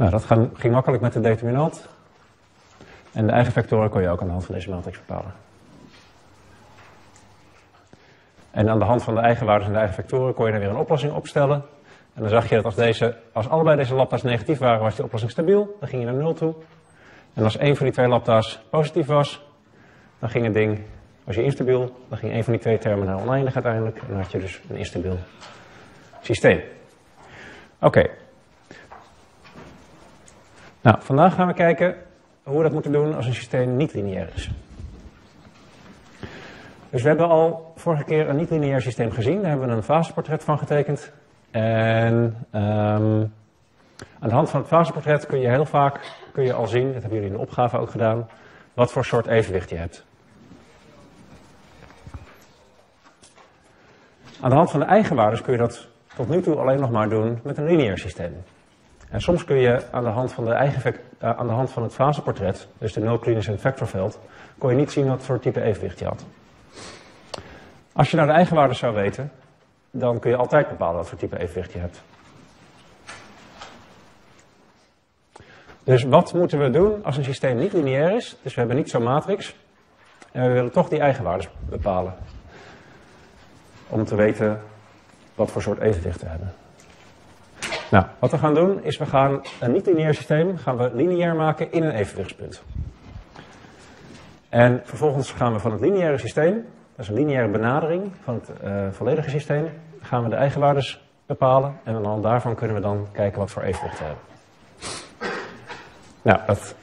Nou, dat ging makkelijk met de determinant. En de eigenvectoren kon je ook aan de hand van deze matrix bepalen. En aan de hand van de eigenwaardes en de eigenvectoren kon je dan weer een oplossing opstellen. En dan zag je dat als, deze, als allebei deze lambda's negatief waren, was die oplossing stabiel. Dan ging je naar 0 toe. En als één van die twee lambda's positief was, dan ging het ding, was je instabiel, dan ging één van die twee termen naar oneindig uiteindelijk. En dan had je dus een instabiel systeem. Oké. Nou, vandaag gaan we kijken hoe we dat moeten doen als een systeem niet lineair is. Dus we hebben al vorige keer een niet-lineair systeem gezien. Daar hebben we een faseportret van getekend. En um, aan de hand van het faseportret kun je heel vaak kun je al zien, dat hebben jullie in de opgave ook gedaan, wat voor soort evenwicht je hebt. Aan de hand van de eigenwaardes kun je dat tot nu toe alleen nog maar doen met een lineair systeem. En soms kun je aan de hand van, de eigen, uh, aan de hand van het faseportret, dus de het vectorveld, kon je niet zien wat voor type evenwicht je had. Als je nou de eigenwaardes zou weten, dan kun je altijd bepalen wat voor type evenwicht je hebt. Dus wat moeten we doen als een systeem niet lineair is? Dus we hebben niet zo'n matrix. En we willen toch die eigenwaardes bepalen. Om te weten wat voor soort evenwicht we hebben. Nou, wat we gaan doen is we gaan een niet-lineair systeem gaan we lineair maken in een evenwichtspunt. En vervolgens gaan we van het lineaire systeem, dat is een lineaire benadering van het uh, volledige systeem, gaan we de eigenwaardes bepalen en aan de hand daarvan kunnen we dan kijken wat voor evenwicht we hebben. Nou, dat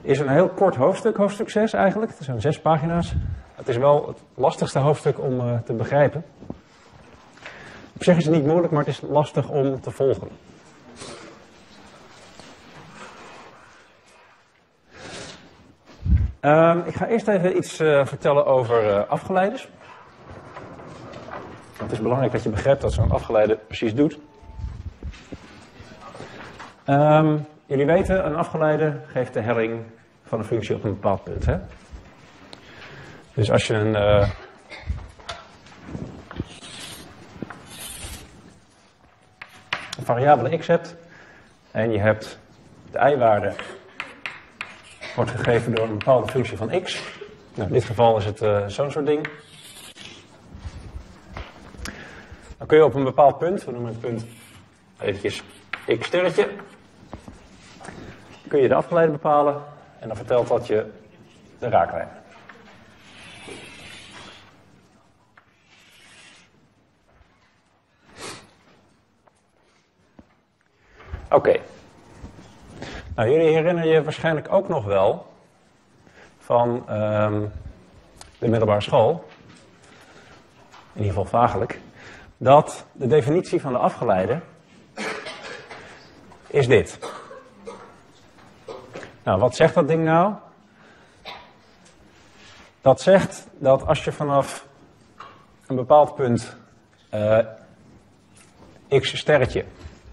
is een heel kort hoofdstuk, hoofdstuk 6 eigenlijk. Het zijn zes pagina's. Het is wel het lastigste hoofdstuk om uh, te begrijpen. Op zich is het niet moeilijk, maar het is lastig om te volgen. Uh, ik ga eerst even iets uh, vertellen over uh, afgeleiders. Het is belangrijk dat je begrijpt wat zo'n afgeleide precies doet. Um, jullie weten, een afgeleide geeft de helling van een functie op een bepaald punt. Hè? Dus als je een, variabele x hebt en je hebt de y-waarde wordt gegeven door een bepaalde functie van x. Nou, in dit geval is het uh, zo'n soort ding. Dan kun je op een bepaald punt, we noemen het punt eventjes x sterretje, kun je de afgeleide bepalen en dan vertelt dat je de raaklijn. Oké. Nou, jullie herinneren je waarschijnlijk ook nog wel van um, de middelbare school, in ieder geval vagelijk, dat de definitie van de afgeleide is dit. Nou, wat zegt dat ding nou? Dat zegt dat als je vanaf een bepaald punt uh, x sterretje,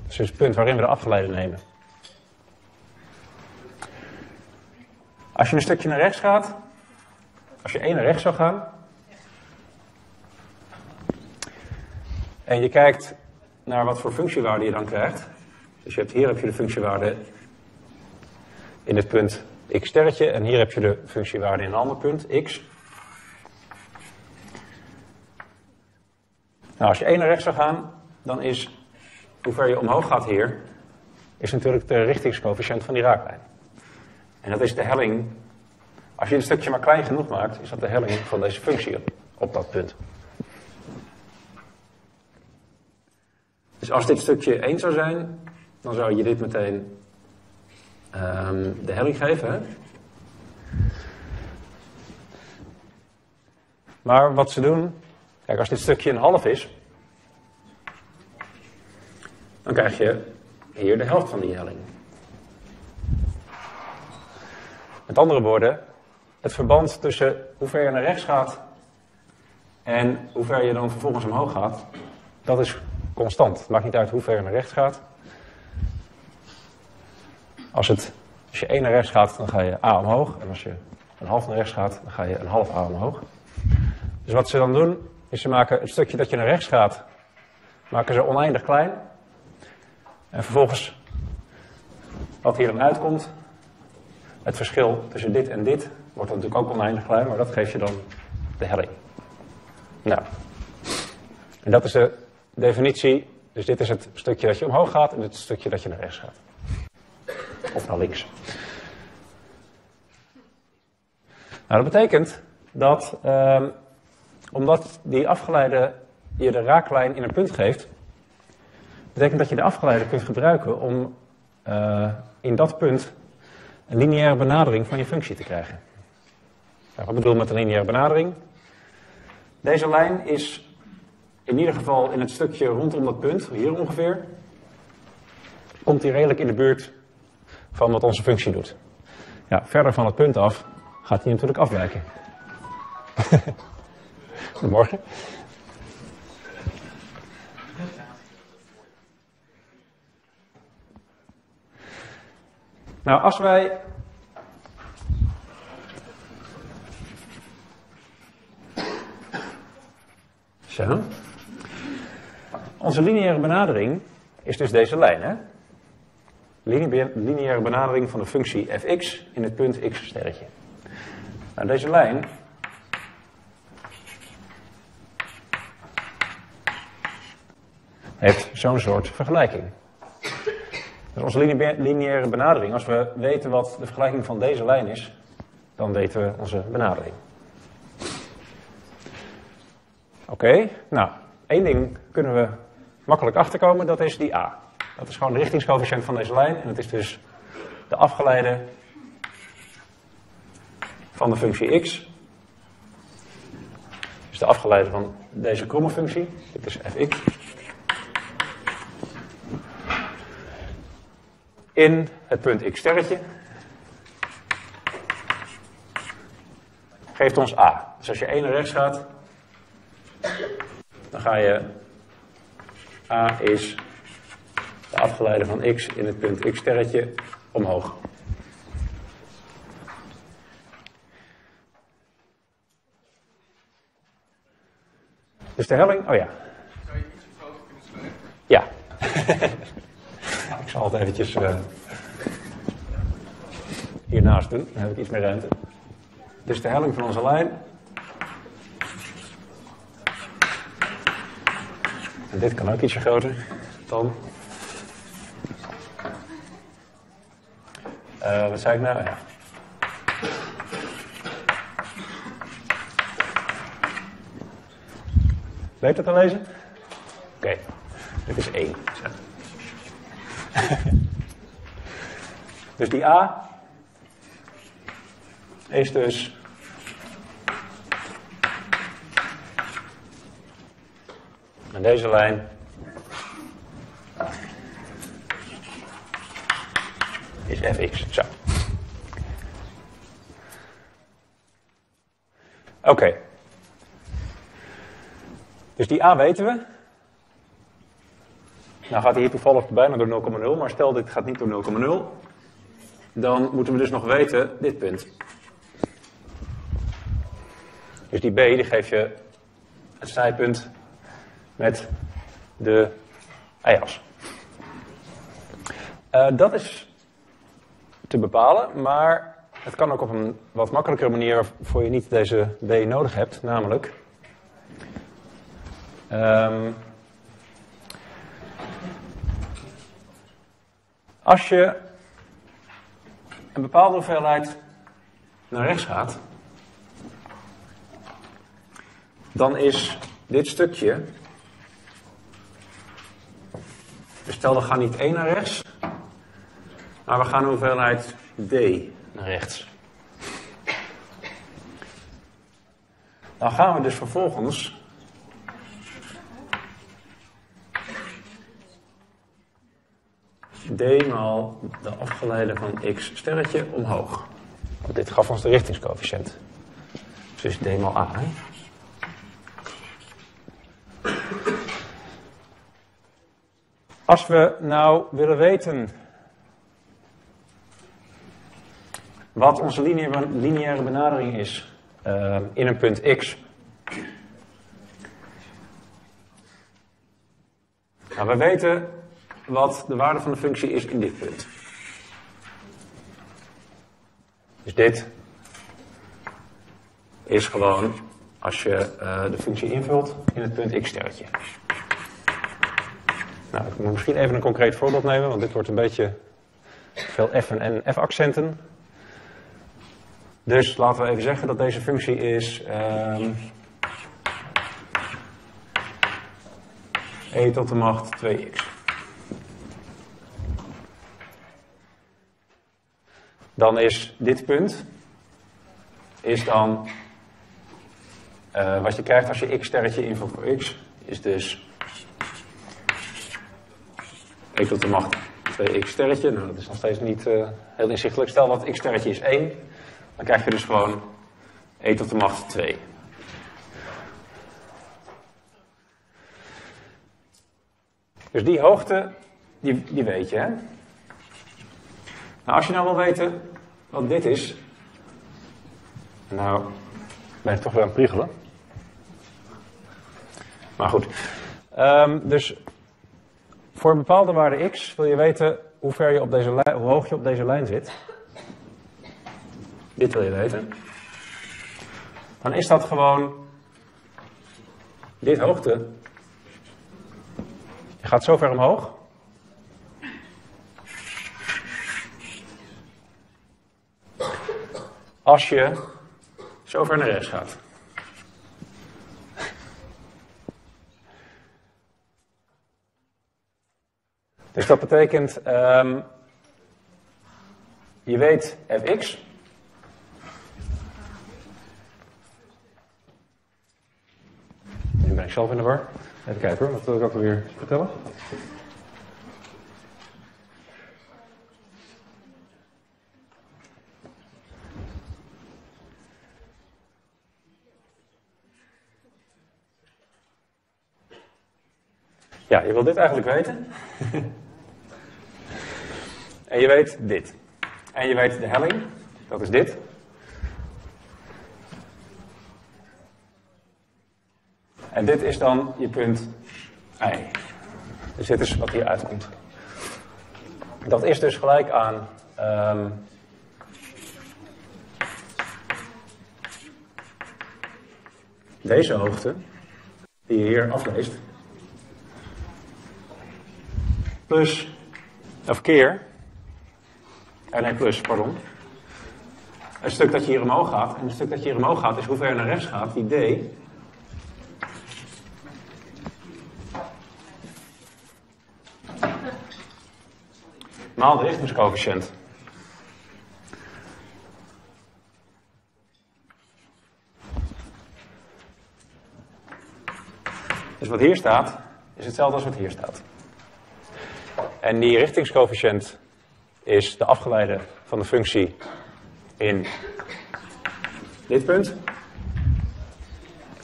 dus het punt waarin we de afgeleide nemen, Als je een stukje naar rechts gaat, als je één naar rechts zou gaan, en je kijkt naar wat voor functiewaarde je dan krijgt. Dus je hebt, hier heb je de functiewaarde in het punt x sterretje en hier heb je de functiewaarde in een ander punt, x. Nou, als je één naar rechts zou gaan, dan is hoe ver je omhoog gaat hier, is natuurlijk de richtingscoëfficiënt van die raaklijn. En dat is de helling. Als je een stukje maar klein genoeg maakt, is dat de helling van deze functie op dat punt. Dus als dit stukje 1 zou zijn, dan zou je dit meteen um, de helling geven. Maar wat ze doen, kijk, als dit stukje een half is, dan krijg je hier de helft van die helling. Met andere woorden, het verband tussen hoe ver je naar rechts gaat en hoe ver je dan vervolgens omhoog gaat, dat is constant. Het maakt niet uit hoe ver je naar rechts gaat. Als, het, als je 1 naar rechts gaat, dan ga je A omhoog. En als je een half naar rechts gaat, dan ga je een half A omhoog. Dus wat ze dan doen, is ze maken het stukje dat je naar rechts gaat, maken ze oneindig klein. En vervolgens Wat hier dan uitkomt, het verschil tussen dit en dit, wordt natuurlijk ook oneindig klein, maar dat geeft je dan de helling. Nou, en dat is de definitie. Dus dit is het stukje dat je omhoog gaat en dit het stukje dat je naar rechts gaat. Of naar links. Nou, dat betekent dat, ehm, omdat die afgeleide je de raaklijn in een punt geeft, betekent dat je de afgeleide kunt gebruiken om uh, in dat punt een lineaire benadering van je functie te krijgen. Nou, wat bedoel ik met een lineaire benadering? Deze lijn is in ieder geval in het stukje rondom dat punt, hier ongeveer, komt hij redelijk in de buurt van wat onze functie doet. Ja, verder van het punt af gaat hij natuurlijk afwijken. Goedemorgen. Nou, als wij Zo. Onze lineaire benadering is dus deze lijn, hè? Lineaire benadering van de functie fx in het punt x sterretje. Nou, deze lijn heeft zo'n soort vergelijking. Dus onze lineaire benadering, als we weten wat de vergelijking van deze lijn is, dan weten we onze benadering. Oké, nou, één ding kunnen we makkelijk achterkomen, dat is die a. Dat is gewoon de richtingscoëfficiënt van deze lijn en dat is dus de afgeleide van de functie x. Dus de afgeleide van deze kromme functie, dit is fx. In het punt x sterretje geeft ons a. Dus als je 1 naar rechts gaat, dan ga je a is de afgeleide van x in het punt x sterretje omhoog. Dus de helling, oh ja. Zou je iets groter kunnen schrijven? Ja. ik zal het eventjes uh, hiernaast doen, dan heb ik iets meer ruimte. Dus de helling van onze lijn. En dit kan ook ietsje groter dan. Uh, wat zei ik nou? Ja. Het te lezen? Oké, dit is 1. dus die A is dus en deze lijn is fx. Zo. Oké. Okay. Dus die A weten we. Nou gaat hij hier toevallig bijna door 0,0, maar stel dit gaat niet door 0,0. Dan moeten we dus nog weten dit punt. Dus die B die geeft je het snijpunt met de y-as. Uh, dat is te bepalen, maar het kan ook op een wat makkelijkere manier voor je niet deze B nodig hebt, namelijk Um, als je een bepaalde hoeveelheid naar rechts gaat, dan is dit stukje. Stel we gaan niet 1 naar rechts, maar we gaan hoeveelheid D naar rechts. Dan gaan we dus vervolgens d maal de afgeleide van x sterretje omhoog. Want dit gaf ons de richtingscoëfficiënt. Dus d maal a. Als we nou willen weten wat onze lineaire benadering is uh, in een punt x. Nou, we weten wat de waarde van de functie is in dit punt. Dus dit is gewoon als je uh, de functie invult in het punt x-sterretje. Nou, ik moet misschien even een concreet voorbeeld nemen, want dit wordt een beetje veel f en f-accenten. Dus laten we even zeggen dat deze functie is um, e tot de macht 2x. Dan is dit punt is dan uh, wat je krijgt als je x-sterretje invult voor x, is dus e tot de macht 2x sterretje. Nou, dat is nog steeds niet uh, heel inzichtelijk. Stel dat x sterretje is 1, dan krijg je dus gewoon e tot de macht 2. Dus die hoogte, die, die weet je, hè? Nou, als je nou wil weten wat dit is, nou, ben toch weer aan het priegelen. Maar goed. Um, dus voor een bepaalde waarde x wil je weten hoe, ver je op deze lijn, hoe hoog je op deze lijn zit. Dit wil je weten. Dan is dat gewoon dit hoogte. Je gaat zo ver omhoog. Als je zo ver naar rechts gaat. Dus dat betekent, um, je weet fx. Nu ben ik zelf in de war. Even kijken hoor, wat wil ik ook alweer vertellen? Ja, je wil dit eigenlijk weten. en je weet dit. En je weet de helling, dat is dit. En dit is dan je punt I. Dus dit is wat hier uitkomt. Dat is dus gelijk aan um, deze hoogte, die je hier afleest plus, of keer, eh, nee plus, pardon, een stuk dat je hier omhoog gaat, en een stuk dat je hier omhoog gaat is hoe ver naar rechts gaat, die d, maal de richtingscoëfficiënt. Dus wat hier staat, is hetzelfde als wat hier staat. En die richtingscoëfficiënt is de afgeleide van de functie in dit punt.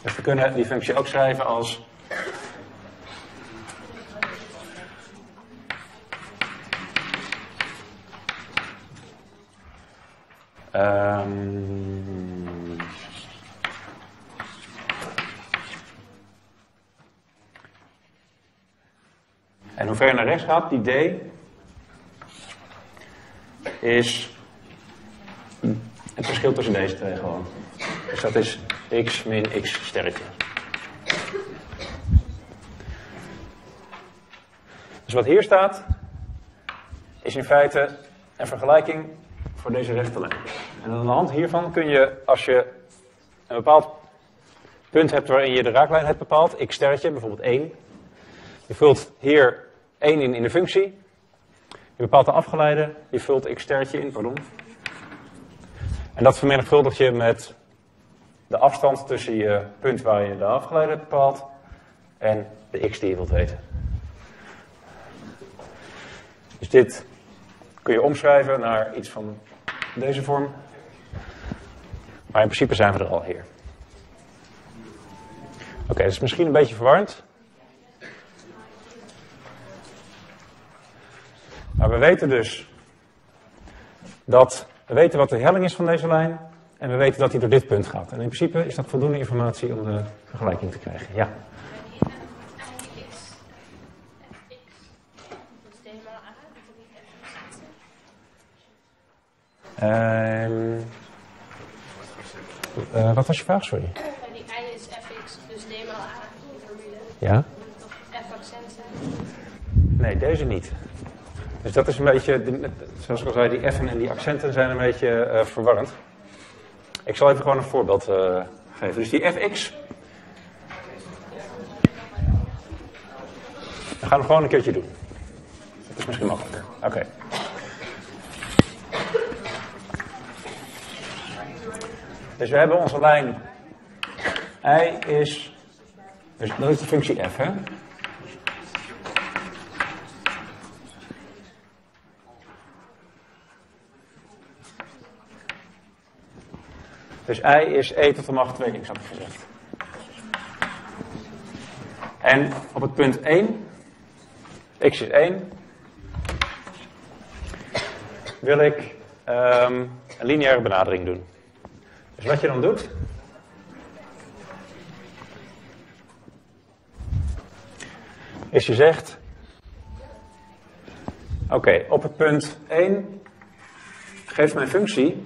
Dus we kunnen die functie ook schrijven als Um, En hoe ver naar rechts gaat, die d is het verschil tussen deze twee gewoon. Dus dat is x min x sterretje. Dus wat hier staat, is in feite een vergelijking voor deze rechte lijn. En aan de hand hiervan kun je, als je een bepaald punt hebt waarin je de raaklijn hebt bepaald, x sterretje, bijvoorbeeld 1, je vult hier 1 in in de functie. Je bepaalt de afgeleide. Je vult x sterretje in, pardon. En dat vermenigvuldig je met de afstand tussen je punt waar je de afgeleide hebt bepaald en de x die je wilt weten. Dus dit kun je omschrijven naar iets van deze vorm. Maar in principe zijn we er al hier. Oké, okay, dat is misschien een beetje verwarrend. Maar we weten dus dat we weten wat de helling is van deze lijn en we weten dat hij door dit punt gaat. En in principe is dat voldoende informatie om de vergelijking te krijgen. Ja. Um, Eh, wat was je vraag, sorry? Ja, die i is fx, dus d maal a, die formule. Ja? Moet toch f accent zijn? Nee, deze niet. Dus dat is een beetje, zoals ik al zei, die F'en en die accenten zijn een beetje eh, verwarrend. Ik zal even gewoon een voorbeeld eh, geven. Dus die fx. We gaan hem gewoon een keertje doen. Dat is misschien makkelijker. Oké. Dus we hebben onze lijn i is, dus dat is de functie f, hè? Dus i is e tot de macht 2x, had ik gezegd. En op het punt 1, x is 1, wil ik ehm, een lineaire benadering doen. Dus wat je dan doet, is je zegt, oké, op het punt 1 geeft mijn functie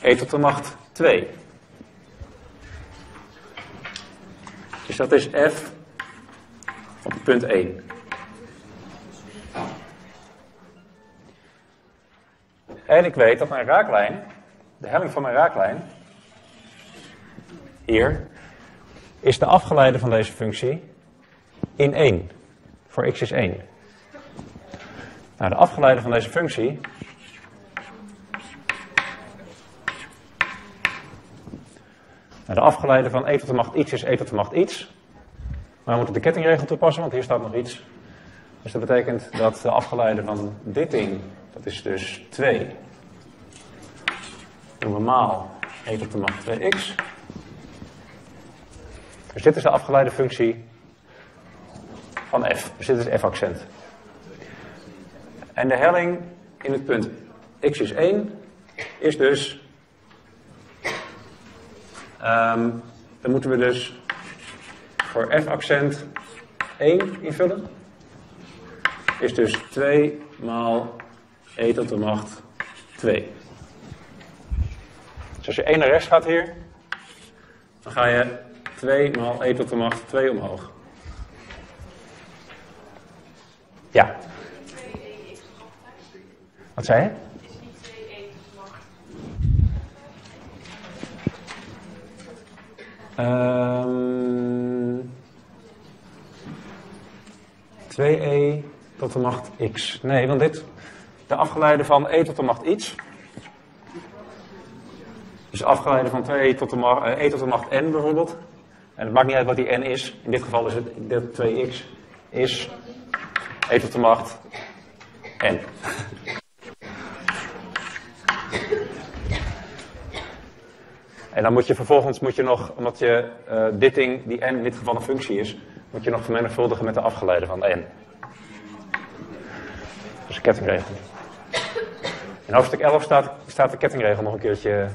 e tot de macht 2. Dus dat is f op punt 1. En ik weet dat mijn raaklijn, de helling van mijn raaklijn, hier, is de afgeleide van deze functie in 1. Voor x is 1. Nou, de afgeleide van deze functie de afgeleide van e tot de macht iets is e tot de macht iets. Maar we moeten de kettingregel toepassen, want hier staat nog iets. Dus dat betekent dat de afgeleide van dit ding, dat is dus 2. Doen we maal e tot de macht 2x. Dus dit is de afgeleide functie van f. Dus dit is f-accent. En de helling in het punt x is 1 is dus Ehm, dan moeten we dus voor f-accent 1 invullen. Is dus 2 maal e tot de macht 2. Dus als je 1 naar rechts gaat hier, dan ga je 2 maal e tot de macht 2 omhoog. Ja. Wat zei je? Ehm 2e tot de macht x. Nee, want dit, de afgeleide van e tot de macht iets. Dus de afgeleide van 2e tot de macht, eh, e tot de macht n bijvoorbeeld. En het maakt niet uit wat die n is. In dit geval is het dit 2x is e tot de macht n. En dan moet je vervolgens, moet je nog, omdat je eh, dit ding, die n in dit geval een functie is, moet je nog vermenigvuldigen met de afgeleide van n. Dat is een kettingregel. In hoofdstuk 11 staat, staat de kettingregel nog een keertje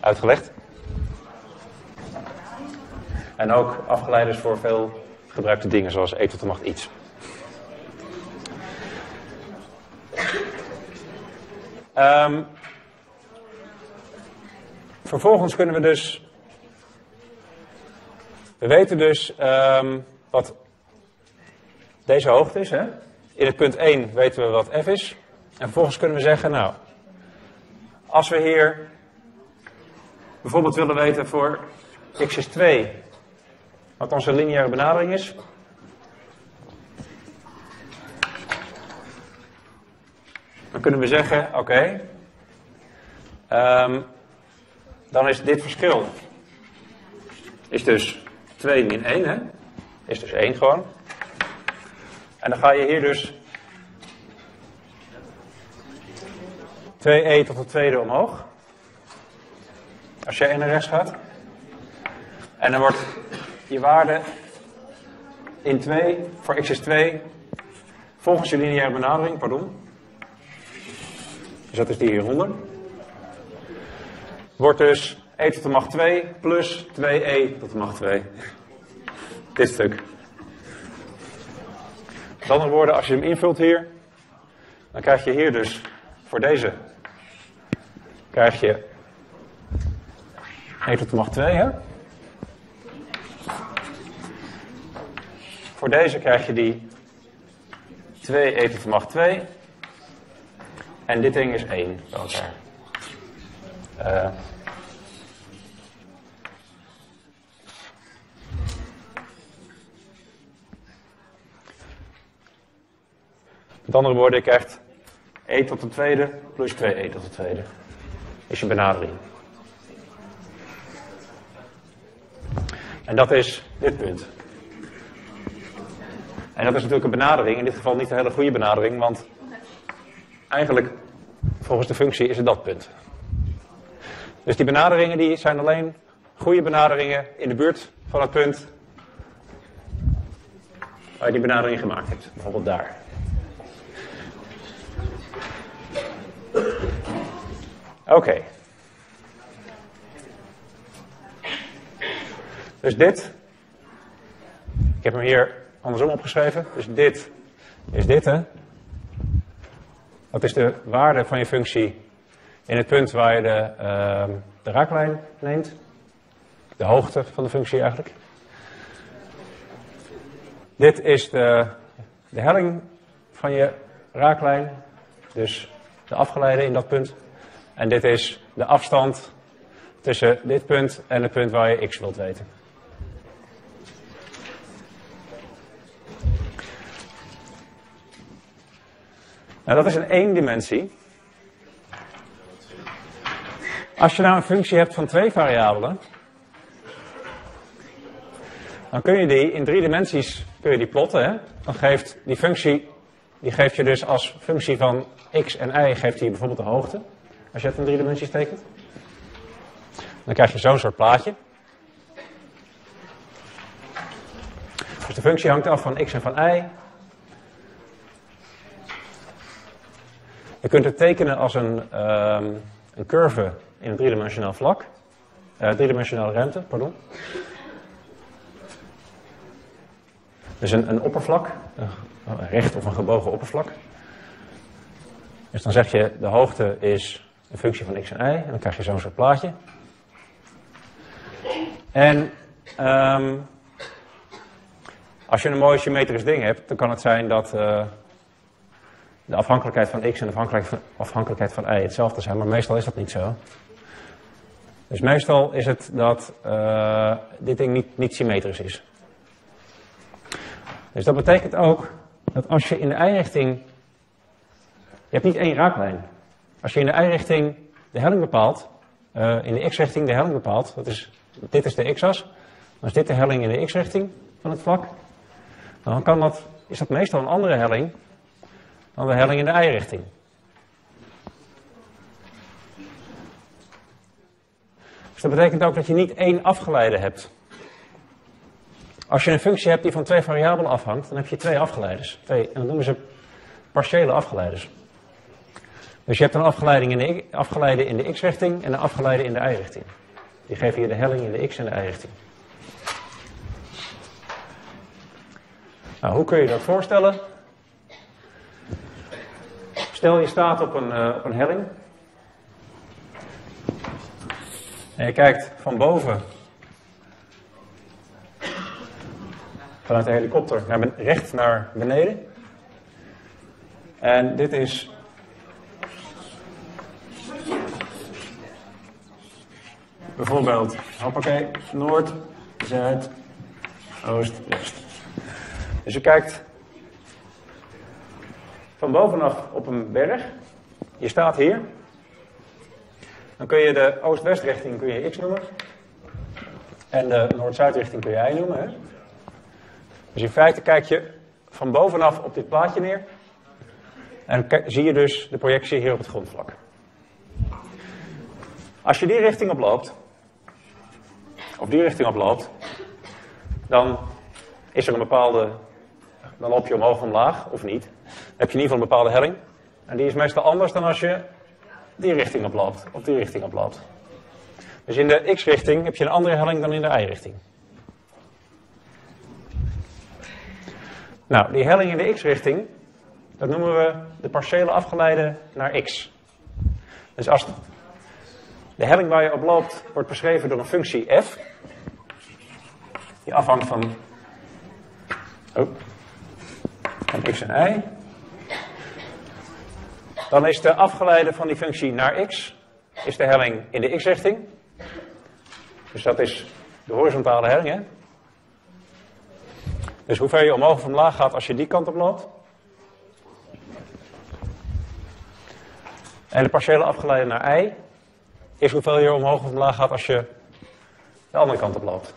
uitgelegd. En ook afgeleiders voor veel gebruikte dingen, zoals e tot de macht iets. Ehm vervolgens kunnen we dus. We weten dus ehm, wat deze hoogte is. Hè? In het punt 1 weten we wat f is. En vervolgens kunnen we zeggen, nou, als we hier bijvoorbeeld willen weten voor x is 2, wat onze lineaire benadering is. Dan kunnen we zeggen, oké, ehm, dan is dit verschil is dus 2 min 1, hè? Is dus 1 gewoon. En dan ga je hier dus 2e tot de tweede omhoog. Als je 1 naar rechts gaat. En dan wordt je waarde in 2 voor x is 2 volgens je lineaire benadering, pardon. Dus dat is die hieronder wordt dus e tot de macht 2 plus 2e tot de macht 2. Dit stuk. Met andere woorden, als je hem invult hier, dan krijg je hier dus voor deze, krijg je e tot de macht 2, hè? Voor deze krijg je die 2 e tot de macht 2. En dit ding is 1 bij elkaar. Uh, met andere woorden, je krijgt e tot de tweede plus 2e tot de tweede. Is je benadering. En dat is dit punt. En dat is natuurlijk een benadering, in dit geval niet een hele goede benadering, want eigenlijk volgens de functie is het dat punt. Dus die benaderingen die zijn alleen goede benaderingen in de buurt van het punt waar je die benadering gemaakt hebt. Bijvoorbeeld daar. Oké. Dus dit, ik heb hem hier andersom opgeschreven. Dus dit is dit, hè. Dat is de waarde van je functie in het punt waar je de, uh, de raaklijn neemt. De hoogte van de functie eigenlijk. Dit is de, de helling van je raaklijn. Dus de afgeleide in dat punt. En dit is de afstand tussen dit punt en het punt waar je x wilt weten. Nou, dat is in één dimensie. Als je nou een functie hebt van twee variabelen, dan kun je die in drie dimensies kun je die plotten. Dan geeft die functie, die geeft je dus als functie van x en y, geeft die bijvoorbeeld de hoogte. Als je het in drie dimensies tekent. Dan krijg je zo'n soort plaatje. Dus de functie hangt af van x en van y. Je kunt het tekenen als een, um, een curve in een driedimensionaal vlak. Uh, driedimensionale ruimte, pardon. Dus een, een oppervlak, een recht of een gebogen oppervlak. Dus dan zeg je de hoogte is een functie van x en y. En dan krijg je zo'n soort plaatje. En um, als je een mooi symmetrisch ding hebt, dan kan het zijn dat uh, de afhankelijkheid van x en de afhankelijkheid van, afhankelijkheid van y hetzelfde zijn. Maar meestal is dat niet zo. Dus meestal is het dat uh, dit ding niet, niet symmetrisch is. Dus dat betekent ook dat als je in de y-richting. Je hebt niet één raaklijn. Als je in de y-richting de helling bepaalt, uh, in de x-richting de helling bepaalt, dat is, dit is de x-as, dan is dit de helling in de x-richting van het vlak, dan kan dat, is dat meestal een andere helling dan de helling in de y-richting. Dus dat betekent ook dat je niet één afgeleide hebt. Als je een functie hebt die van twee variabelen afhangt, dan heb je twee afgeleiders. Twee, en dat noemen ze partiële afgeleiders. Dus je hebt een afgeleiding in de, afgeleide in de x-richting en een afgeleide in de y-richting. Die geven je de helling in de x- en de y-richting. Nou, hoe kun je dat voorstellen? Stel je staat op een, uh, op een helling. En je kijkt van boven vanuit de helikopter naar ben, recht naar beneden. En dit is bijvoorbeeld, hoppakee, noord, zuid, oost, west. Dus je kijkt van bovenaf op een berg. Je staat hier. Dan kun je de oost-west richting kun je x noemen. En de noord-zuid richting kun je y noemen. Hè? Dus in feite kijk je van bovenaf op dit plaatje neer. En zie je dus de projectie hier op het grondvlak. Als je die richting oploopt, of die richting oploopt, dan is er een bepaalde, dan loop je omhoog of omlaag, of niet. Dan heb je in ieder geval een bepaalde helling. En die is meestal anders dan als je die richting oploopt, of die richting oploopt. Dus in de x-richting heb je een andere helling dan in de y-richting. Nou, die helling in de x-richting, dat noemen we de partiële afgeleide naar x. Dus als, De helling waar je op loopt wordt beschreven door een functie f. Die afhangt van, oh, van x en y. Dan is de afgeleide van die functie naar x, is de helling in de x-richting. Dus dat is de horizontale helling. Hè? Dus hoe ver je omhoog of omlaag gaat als je die kant op loopt. En de partiële afgeleide naar y is hoeveel je omhoog of omlaag gaat als je de andere kant op loopt.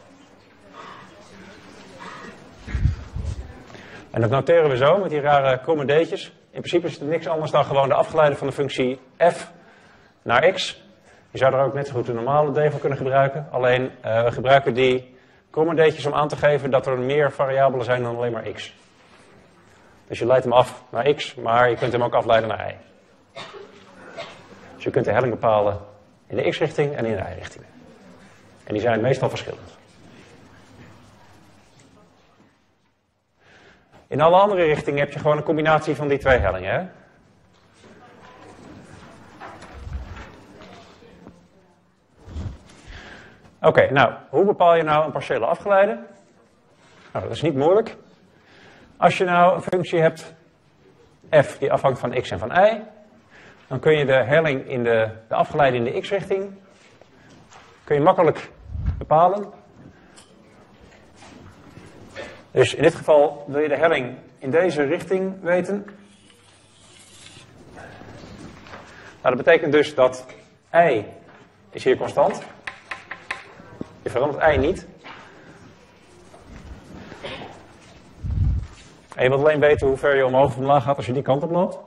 En dat noteren we zo met die rare kromme d'tjes. In principe is het niks anders dan gewoon de afgeleide van de functie f naar x. Je zou er ook net zo goed een normale d voor kunnen gebruiken. Alleen uh, we gebruiken die kromme d'tjes om aan te geven dat er meer variabelen zijn dan alleen maar x. Dus je leidt hem af naar x, maar je kunt hem ook afleiden naar y. Dus je kunt de helling bepalen in de x-richting en in de y-richting. En die zijn meestal verschillend. In alle andere richtingen heb je gewoon een combinatie van die twee hellingen. Hè? Oké, nou, hoe bepaal je nou een partiële afgeleide? Nou, dat is niet moeilijk. Als je nou een functie hebt, f, die afhangt van x en van y, dan kun je de helling in de, de afgeleide in de x-richting, kun je makkelijk bepalen. Dus in dit geval wil je de helling in deze richting weten. Nou, dat betekent dus dat y is hier constant. Je verandert y niet. En je wilt alleen weten hoe ver je omhoog of omlaag gaat als je die kant op loopt.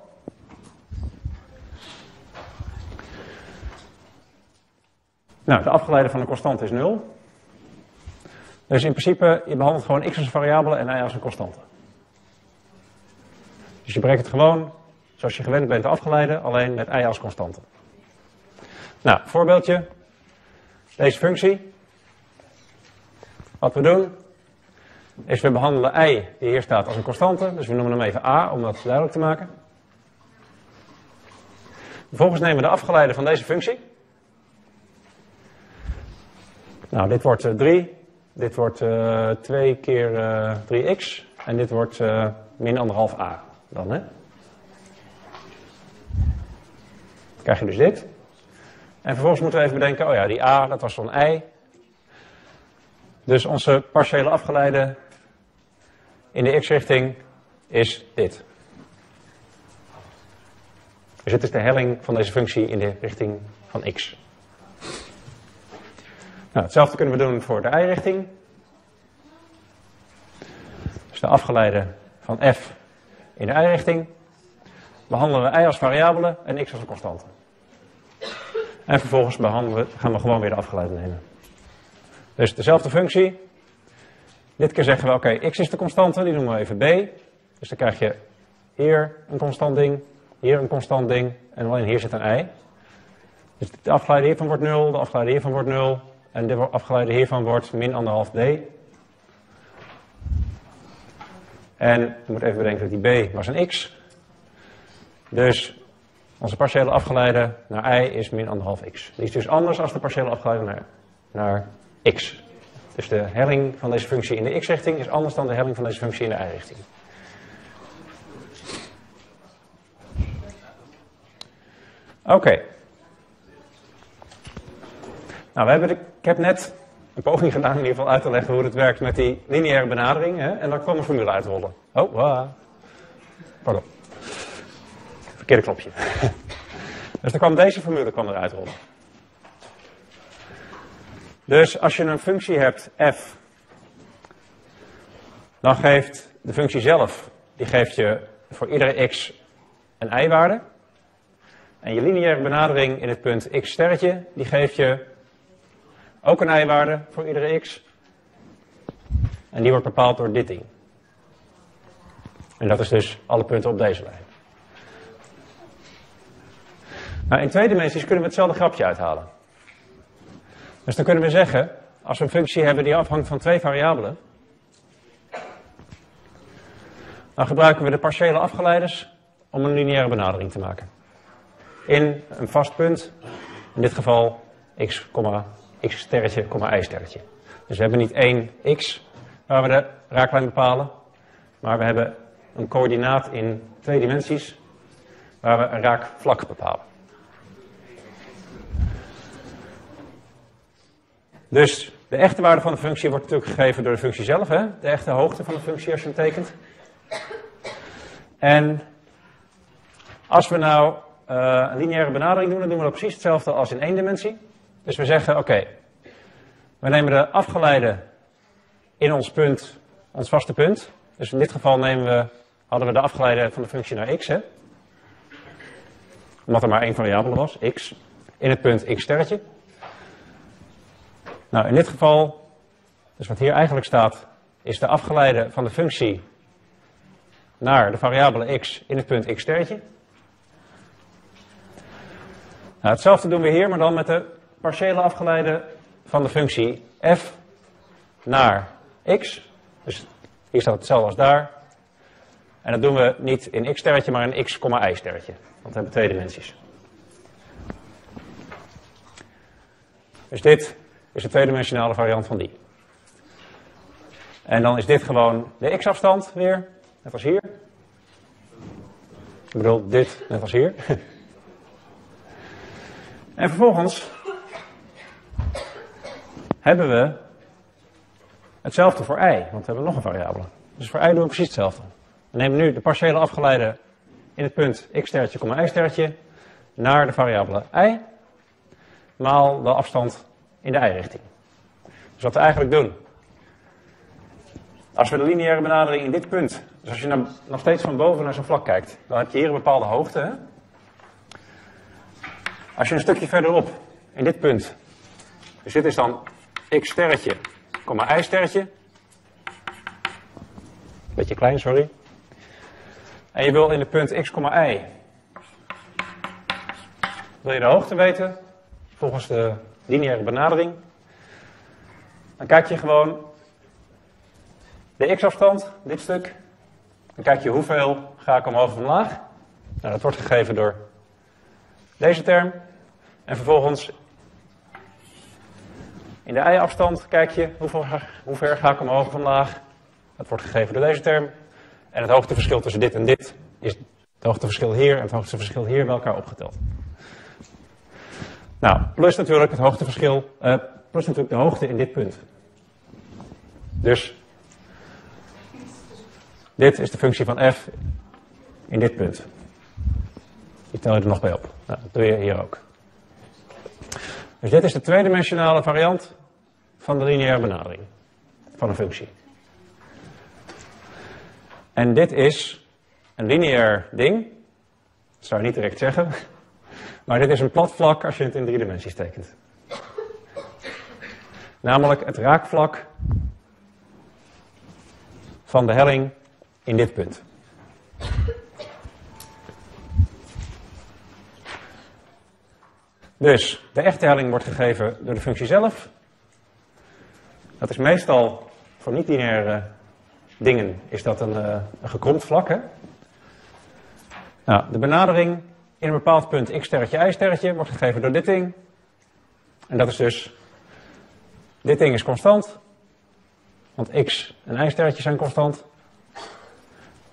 Nou, de afgeleide van een constante is 0. Dus in principe, je behandelt gewoon x als een variabele en y als een constante. Dus je berekent gewoon, zoals je gewend bent, de afgeleide, alleen met y als constante. Nou, voorbeeldje. Deze functie. Wat we doen, is we behandelen y, die hier staat, als een constante. Dus we noemen hem even a, om dat duidelijk te maken. Vervolgens nemen we de afgeleide van deze functie. Nou, dit wordt 3. Dit wordt uh, 2 keer uh, 3x. En dit wordt uh, min 1,5 a. Dan, hè? Krijg je dus dit. En vervolgens moeten we even bedenken, oh ja, die a, dat was zo'n y. Dus onze partiële afgeleide in de x-richting is dit. Dus dit is de helling van deze functie in de richting van x. Nou, hetzelfde kunnen we doen voor de y-richting. Dus de afgeleide van f in de y-richting. Behandelen we y als variabele en x als een constante. En vervolgens behandelen gaan we gewoon weer de afgeleide nemen. Dus dezelfde functie. Dit keer zeggen we, oké, x is de constante, die noemen we even b. Dus dan krijg je hier een constant ding, hier een constant ding en alleen hier zit een y. Dus de afgeleide hiervan wordt 0, de afgeleide hiervan wordt 0, en de afgeleide hiervan wordt min anderhalf d. En je moet even bedenken dat die b was een x. Dus onze partiële afgeleide naar y is min anderhalf x. Die is dus anders dan de partiële afgeleide naar, naar x. Dus de helling van deze functie in de x-richting is anders dan de helling van deze functie in de y-richting. Oké. Nou, we hebben de, ik heb net een poging gedaan in ieder geval uit te leggen hoe het werkt met die lineaire benadering. Hè, en daar kwam een formule uitrollen. Oh, wow. Pardon. Verkeerde klopje. dus dan kwam deze formule kwam eruit rollen. Dus als je een functie hebt, f, dan geeft de functie zelf, die geeft je voor iedere x een y-waarde. En je lineaire benadering in het punt x sterretje, die geeft je ook een y-waarde voor iedere x. En die wordt bepaald door dit ding. En dat is dus alle punten op deze lijn. Nou, in twee dimensies kunnen we hetzelfde grapje uithalen. Dus dan kunnen we zeggen, als we een functie hebben die afhangt van twee variabelen, dan gebruiken we de partiële afgeleiders om een lineaire benadering te maken. In een vast punt, in dit geval x, x sterretje, y sterretje. Dus we hebben niet één x waar we de raaklijn bepalen, maar we hebben een coördinaat in twee dimensies waar we een raakvlak bepalen. Dus de echte waarde van de functie wordt natuurlijk gegeven door de functie zelf, hè? de echte hoogte van de functie als je hem tekent. En als we nou uh, een lineaire benadering doen, dan doen we dat precies hetzelfde als in één dimensie. Dus we zeggen, oké, we nemen de afgeleide in ons punt, ons vaste punt. Dus in dit geval nemen we, hadden we de afgeleide van de functie naar x, hè? omdat er maar één variabele was, x, in het punt x sterretje. Nou, in dit geval, dus wat hier eigenlijk staat, is de afgeleide van de functie naar de variabele x in het punt x sterretje. Nou, hetzelfde doen we hier, maar dan met de partiële afgeleide van de functie f naar x. Dus hier staat hetzelfde als daar. En dat doen we niet in x-sterretje, maar in x, y-sterretje. Want we hebben twee dimensies. Dus dit is de tweedimensionale variant van die. En dan is dit gewoon de x-afstand weer, net als hier. Ik bedoel, dit net als hier. En vervolgens hebben we hetzelfde voor i, want we hebben nog een variabele. Dus voor i doen we precies hetzelfde. We nemen nu de partiële afgeleide in het punt x sterretje, y sterretje naar de variabele i, maal de afstand in de y-richting. Dus wat we eigenlijk doen, als we de lineaire benadering in dit punt, dus als je nog steeds van boven naar zo'n vlak kijkt, dan heb je hier een bepaalde hoogte. Hè? Als je een stukje verderop, in dit punt, dus dit is dan x sterretje, y sterretje. Beetje klein, sorry. En je wil in het punt x, y, wil je de hoogte weten, volgens de lineaire benadering. Dan kijk je gewoon de x-afstand, dit stuk. Dan kijk je hoeveel ga ik omhoog of omlaag. Nou, dat wordt gegeven door deze term. En vervolgens in de y-afstand kijk je hoeveel, hoe ver ga ik omhoog omlaag. Dat wordt gegeven door deze term. En het hoogteverschil tussen dit en dit is het hoogteverschil hier en het hoogteverschil hier bij elkaar opgeteld. Nou, plus natuurlijk het hoogteverschil, uh, plus natuurlijk de hoogte in dit punt. Dus dit is de functie van f in dit punt. Die tel je er nog bij op. Nou, dat doe je hier ook. Dus dit is de tweedimensionale variant van de lineaire benadering van een functie. En dit is een lineair ding. Dat zou je niet direct zeggen. Maar dit is een plat vlak als je het in drie dimensies tekent. Namelijk het raakvlak van de helling in dit punt. Dus de echte helling wordt gegeven door de functie zelf. Dat is meestal voor niet-lineaire dingen is dat een, uh, een gekromd vlak. Hè? Nou, de benadering in een bepaald punt x-sterretje, y-sterretje wordt gegeven door dit ding. En dat is dus, dit ding is constant. Want x en y-sterretje zijn constant.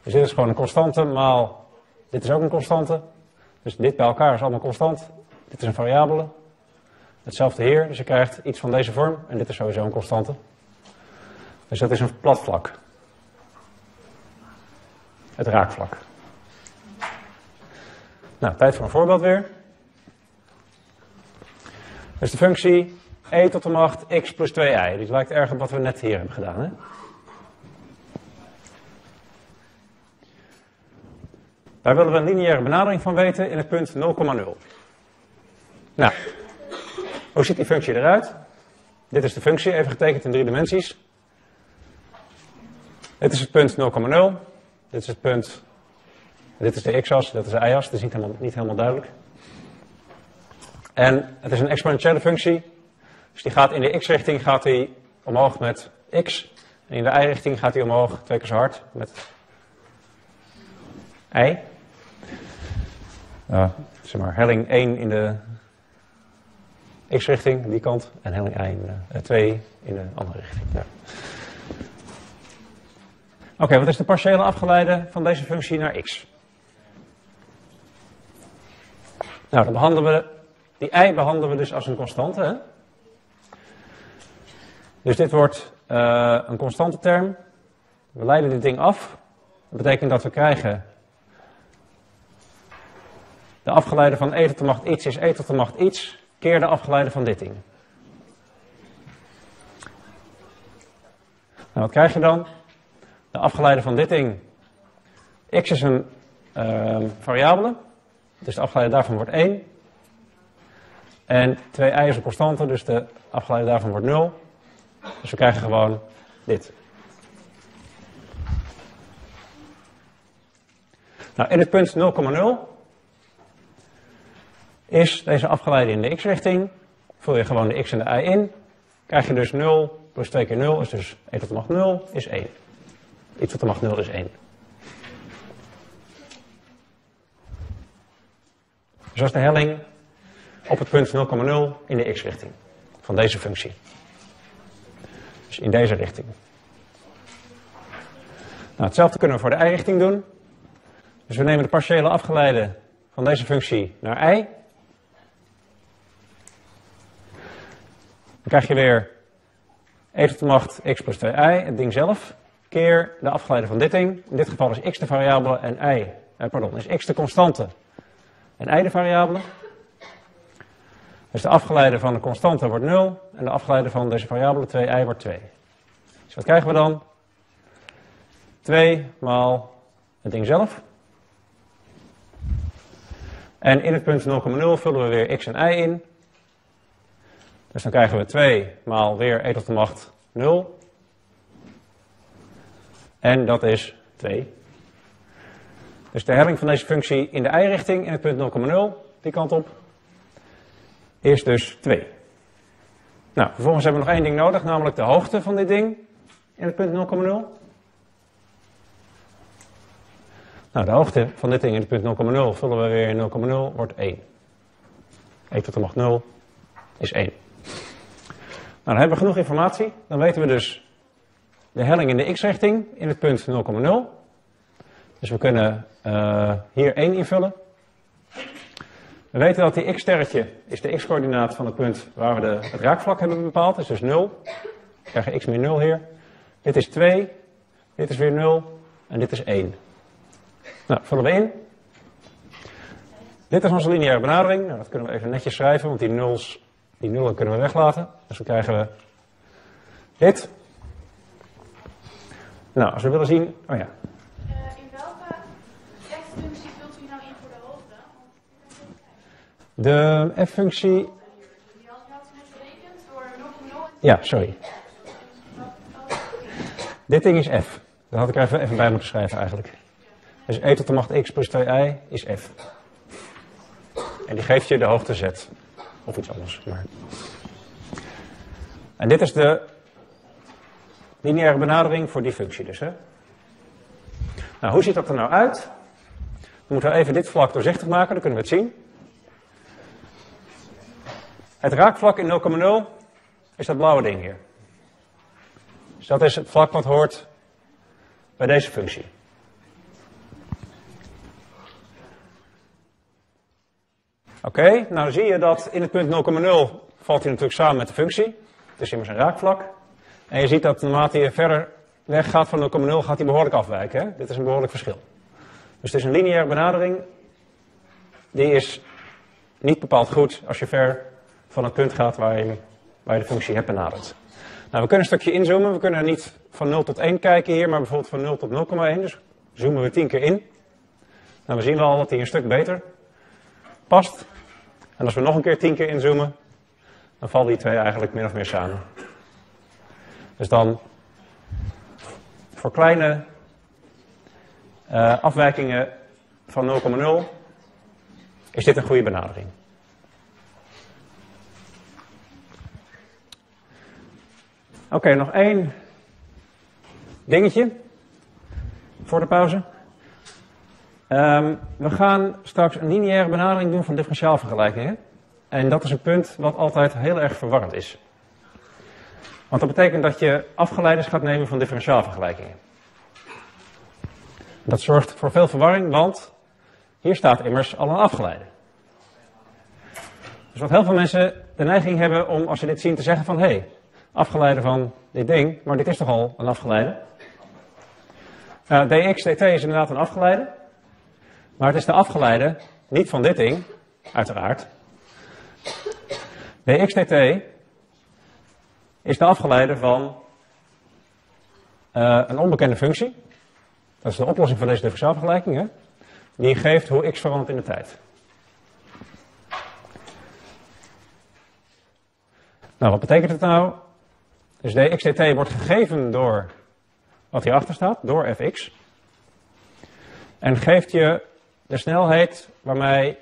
Dus dit is gewoon een constante, maal dit is ook een constante. Dus dit bij elkaar is allemaal constant. Dit is een variabele. Hetzelfde hier, dus je krijgt iets van deze vorm. En dit is sowieso een constante. Dus dat is een plat vlak. Het raakvlak. Nou, tijd voor een voorbeeld weer. Dus de functie e tot de macht x plus 2i. Die lijkt erg op wat we net hier hebben gedaan. Hè? Daar willen we een lineaire benadering van weten in het punt 0,0. Nou, hoe ziet die functie eruit? Dit is de functie, even getekend in drie dimensies. Dit is het punt 0,0. Dit is het punt dit is de x-as, dat is de y-as, dat is niet helemaal, niet helemaal duidelijk. En het is een exponentiële functie, dus die gaat in de x-richting gaat die omhoog met x. En in de y-richting gaat hij omhoog twee keer zo hard met y. Uh, zeg maar, helling 1 in de x-richting, die kant, en helling y in de, 2 in de andere richting. Ja. Oké, wat is de partiële afgeleide van deze functie naar x? Nou, dan behandelen we, die y behandelen we dus als een constante. Hè? Dus dit wordt uh, een constante term. We leiden dit ding af. Dat betekent dat we krijgen de afgeleide van e tot de macht iets is e tot de macht iets keer de afgeleide van dit ding. Nou, wat krijg je dan? De afgeleide van dit ding. x is een uh, variabele, dus de afgeleide daarvan wordt 1. En 2i is een constante, dus de afgeleide daarvan wordt 0. Dus we krijgen gewoon dit. Nou, in het punt 0,0 is deze afgeleide in de x-richting. Vul je gewoon de x en de y in. Krijg je dus 0 plus 2 keer 0 is dus e tot de macht 0 is 1. e tot de macht 0 is 1. Dus dat is de helling op het punt 0,0 in de x-richting van deze functie. Dus in deze richting. Nou, hetzelfde kunnen we voor de y-richting doen. Dus we nemen de partiële afgeleide van deze functie naar y. krijg je weer e tot de macht x plus 2i, het ding zelf, keer de afgeleide van dit ding. In dit geval is x de variabele en y, eh, pardon, is x de constante en y de variabele. Dus de afgeleide van de constante wordt 0 en de afgeleide van deze variabele 2i wordt 2. Dus wat krijgen we dan? 2 maal het ding zelf. En in het punt 0,0 vullen we weer x en y in. Dus dan krijgen we 2 maal weer e tot de macht 0. En dat is 2. Dus de helling van deze functie in de y-richting in het punt 0,0, die kant op, is dus 2. Nou, vervolgens hebben we nog één ding nodig, namelijk de hoogte van dit ding in het punt 0,0. Nou, de hoogte van dit ding in het punt 0,0 vullen we weer in 0,0, wordt 1. e tot de macht 0 is 1. Nou, dan hebben we genoeg informatie. Dan weten we dus de helling in de x-richting in het punt 0,0. Dus we kunnen uh, hier 1 invullen. We weten dat die x-sterretje is de x-coördinaat van het punt waar we de, het raakvlak hebben bepaald. Dat is dus 0. We krijgen x min 0 hier. Dit is 2. Dit is weer 0. En dit is 1. Nou, vullen we in. Dit is onze lineaire benadering. Nou, dat kunnen we even netjes schrijven, want die nuls die nullen kunnen we weglaten. Dus dan krijgen we dit. Nou, als we willen zien... Oh ja. Uh, in welke f-functie vult u nou in voor de hoogte? De f-functie... Die had, had u net berekend door 0,0 Ja, sorry. Dit ding is f. Dat had ik even, even bij moeten schrijven eigenlijk. Dus e tot de macht x plus 2i is f. En die geeft je de hoogte z. Of iets anders. Maar. En dit is de lineaire benadering voor die functie dus. Hè? Nou, hoe ziet dat er nou uit? We moeten even dit vlak doorzichtig maken, dan kunnen we het zien. Het raakvlak in 0,0 is dat blauwe ding hier. Dus dat is het vlak wat hoort bij deze functie. Oké, nou zie je dat in het punt 0,0 valt hij natuurlijk samen met de functie. Is immers een raakvlak. En je ziet dat naarmate je verder weg gaat van 0,0 gaat hij behoorlijk afwijken. Hè? Dit is een behoorlijk verschil. Dus het is een lineaire benadering. Die is niet bepaald goed als je ver van het punt gaat waar je, waar je de functie hebt benaderd. Nou, we kunnen een stukje inzoomen. We kunnen niet van 0 tot 1 kijken hier, maar bijvoorbeeld van 0 tot 0,1. Dus zoomen we 10 keer in. Nou, we zien wel dat hij een stuk beter past. En als we nog een keer tien keer inzoomen, dan vallen die twee eigenlijk min of meer samen. Dus dan voor kleine uh, afwijkingen van 0,0 is dit een goede benadering. Oké, nog één dingetje voor de pauze. Um, we gaan straks een lineaire benadering doen van differentiaalvergelijkingen. En dat is een punt wat altijd heel erg verwarrend is. Want dat betekent dat je afgeleiders gaat nemen van differentiaalvergelijkingen. Dat zorgt voor veel verwarring, want hier staat immers al een afgeleide. Dus wat heel veel mensen de neiging hebben om, als ze dit zien, te zeggen van... hé, hey, afgeleide van dit ding, maar dit is toch al een afgeleide? Uh, dx, dt is inderdaad een afgeleide. Maar het is de afgeleide, niet van dit ding, uiteraard. dt is de afgeleide van uh, een onbekende functie. Dat is de oplossing van deze differentiaalvergelijking. Hè? Die geeft hoe x verandert in de tijd. Nou, wat betekent het nou? Dus dt wordt gegeven door wat hierachter staat, door fx. En geeft je de snelheid waarmee,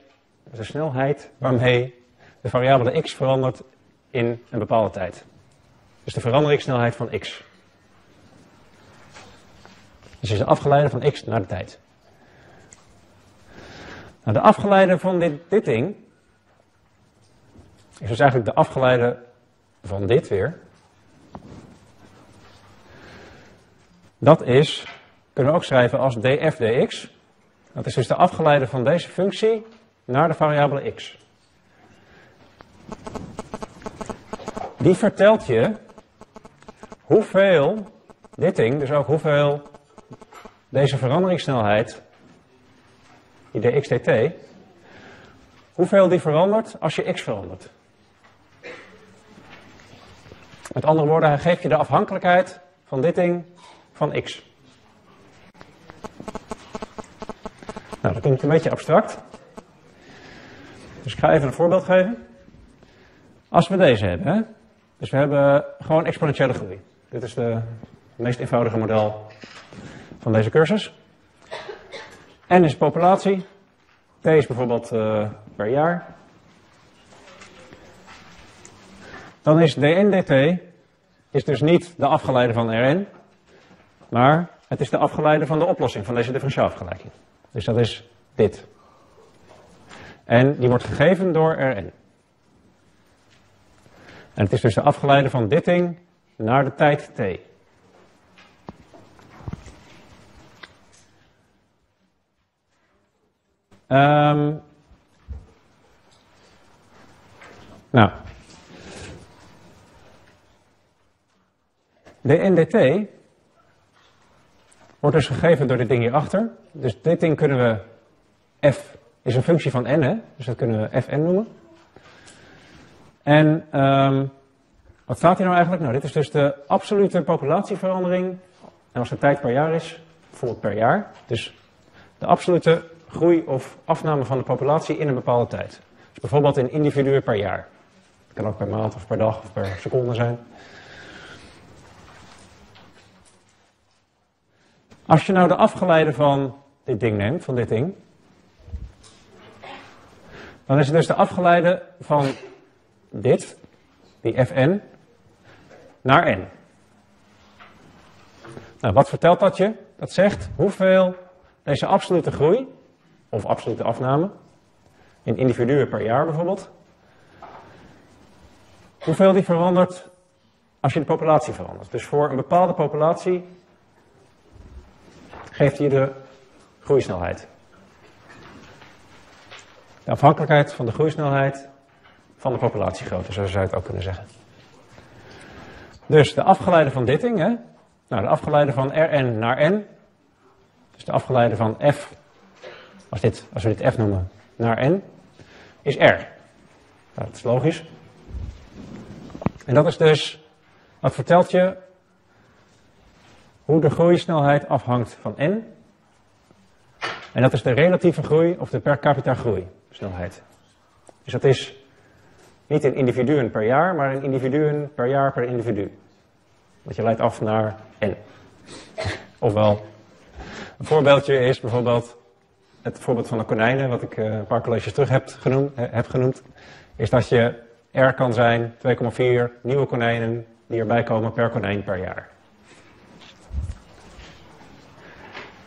de snelheid waarmee de variabele x verandert in een bepaalde tijd. Dus de veranderingssnelheid van x. Dus is de afgeleide van x naar de tijd. Nou, de afgeleide van dit, dit ding is dus eigenlijk de afgeleide van dit weer. Dat is, kunnen we ook schrijven als df dx. Dat is dus de afgeleide van deze functie naar de variabele x. Die vertelt je hoeveel dit ding, dus ook hoeveel deze veranderingssnelheid, die dx dt, hoeveel die verandert als je x verandert. Met andere woorden, hij geeft je de afhankelijkheid van dit ding van x. Nou, dat klinkt een beetje abstract. Dus ik ga even een voorbeeld geven. Als we deze hebben, hè? dus we hebben gewoon exponentiële groei. Dit is de meest eenvoudige model van deze cursus. N is populatie. T is bijvoorbeeld uh, per jaar. Dan is dn dt is dus niet de afgeleide van Rn, maar het is de afgeleide van de oplossing van deze differentiaalvergelijking. Dus dat is dit. En die wordt gegeven door Rn. En het is dus de afgeleide van dit ding naar de tijd t. Um, nou, De NDT wordt dus gegeven door dit ding hierachter. Dus dit ding kunnen we f is een functie van n, hè? dus dat kunnen we fn noemen. En um, wat staat hier nou eigenlijk? Nou, dit is dus de absolute populatieverandering. En als de tijd per jaar is, bijvoorbeeld per jaar. Dus de absolute groei of afname van de populatie in een bepaalde tijd. Dus bijvoorbeeld in individuen per jaar. Het kan ook per maand of per dag of per seconde zijn. Als je nou de afgeleide van dit ding neemt, van dit ding, dan is het dus de afgeleide van dit, die Fn, naar n. Nou, wat vertelt dat je? Dat zegt hoeveel deze absolute groei, of absolute afname, in individuen per jaar bijvoorbeeld, hoeveel die verandert als je de populatie verandert. Dus voor een bepaalde populatie geeft hier de groeisnelheid. De afhankelijkheid van de groeisnelheid van de populatiegrootte, zo zou je het ook kunnen zeggen. Dus de afgeleide van dit ding, hè? Nou, de afgeleide van Rn naar n, dus de afgeleide van f, als, dit, als we dit f noemen, naar n, is R. Nou, dat is logisch. En dat is dus, wat vertelt je hoe de groeisnelheid afhangt van n. En dat is de relatieve groei of de per capita groeisnelheid. Dus dat is niet in individuen per jaar, maar in individuen per jaar per individu. Want je leidt af naar n. Ofwel, een voorbeeldje is bijvoorbeeld het voorbeeld van de konijnen, wat ik eh, een paar colleges terug heb genoemd, heb genoemd is dat je R kan zijn 2,4 nieuwe konijnen die erbij komen per konijn per jaar.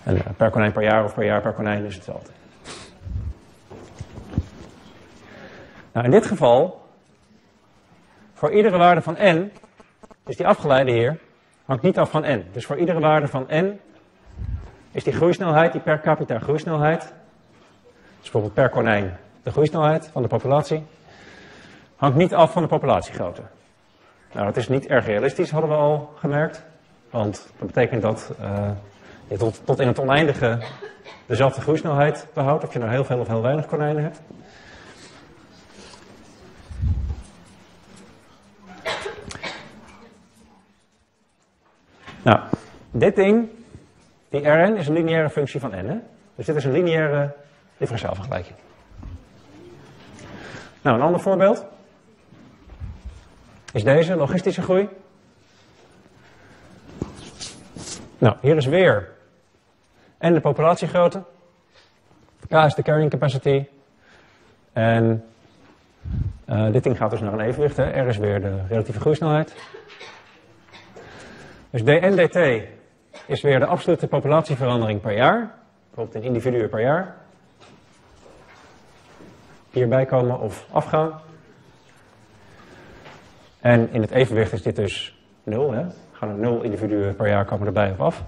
En eh, per konijn per jaar of per jaar per konijn is hetzelfde. Nou, in dit geval, voor iedere waarde van n, is die afgeleide hier, hangt niet af van n. Dus voor iedere waarde van n is die groeisnelheid, die per capita groeisnelheid, dus bijvoorbeeld per konijn de groeisnelheid van de populatie, hangt niet af van de populatiegrootte. Nou, dat is niet erg realistisch, hadden we al gemerkt. Want dat betekent dat uh, je tot, tot in het oneindige dezelfde groeisnelheid behoudt, of je nou heel veel of heel weinig konijnen hebt. Nou, dit ding, die Rn, is een lineaire functie van n. Hè? Dus dit is een lineaire differentiaalvergelijking. Nou, een ander voorbeeld is deze, logistische groei. Nou, hier is weer en de populatiegrootte. K is de carrying capacity. En uh, dit ding gaat dus naar een evenwicht. Hè. R is weer de relatieve groeisnelheid. Dus dn dt is weer de absolute populatieverandering per jaar. Bijvoorbeeld in individuen per jaar. Hierbij komen of afgaan. En in het evenwicht is dit dus 0. Hè? Gaan er 0 individuen per jaar komen erbij of af.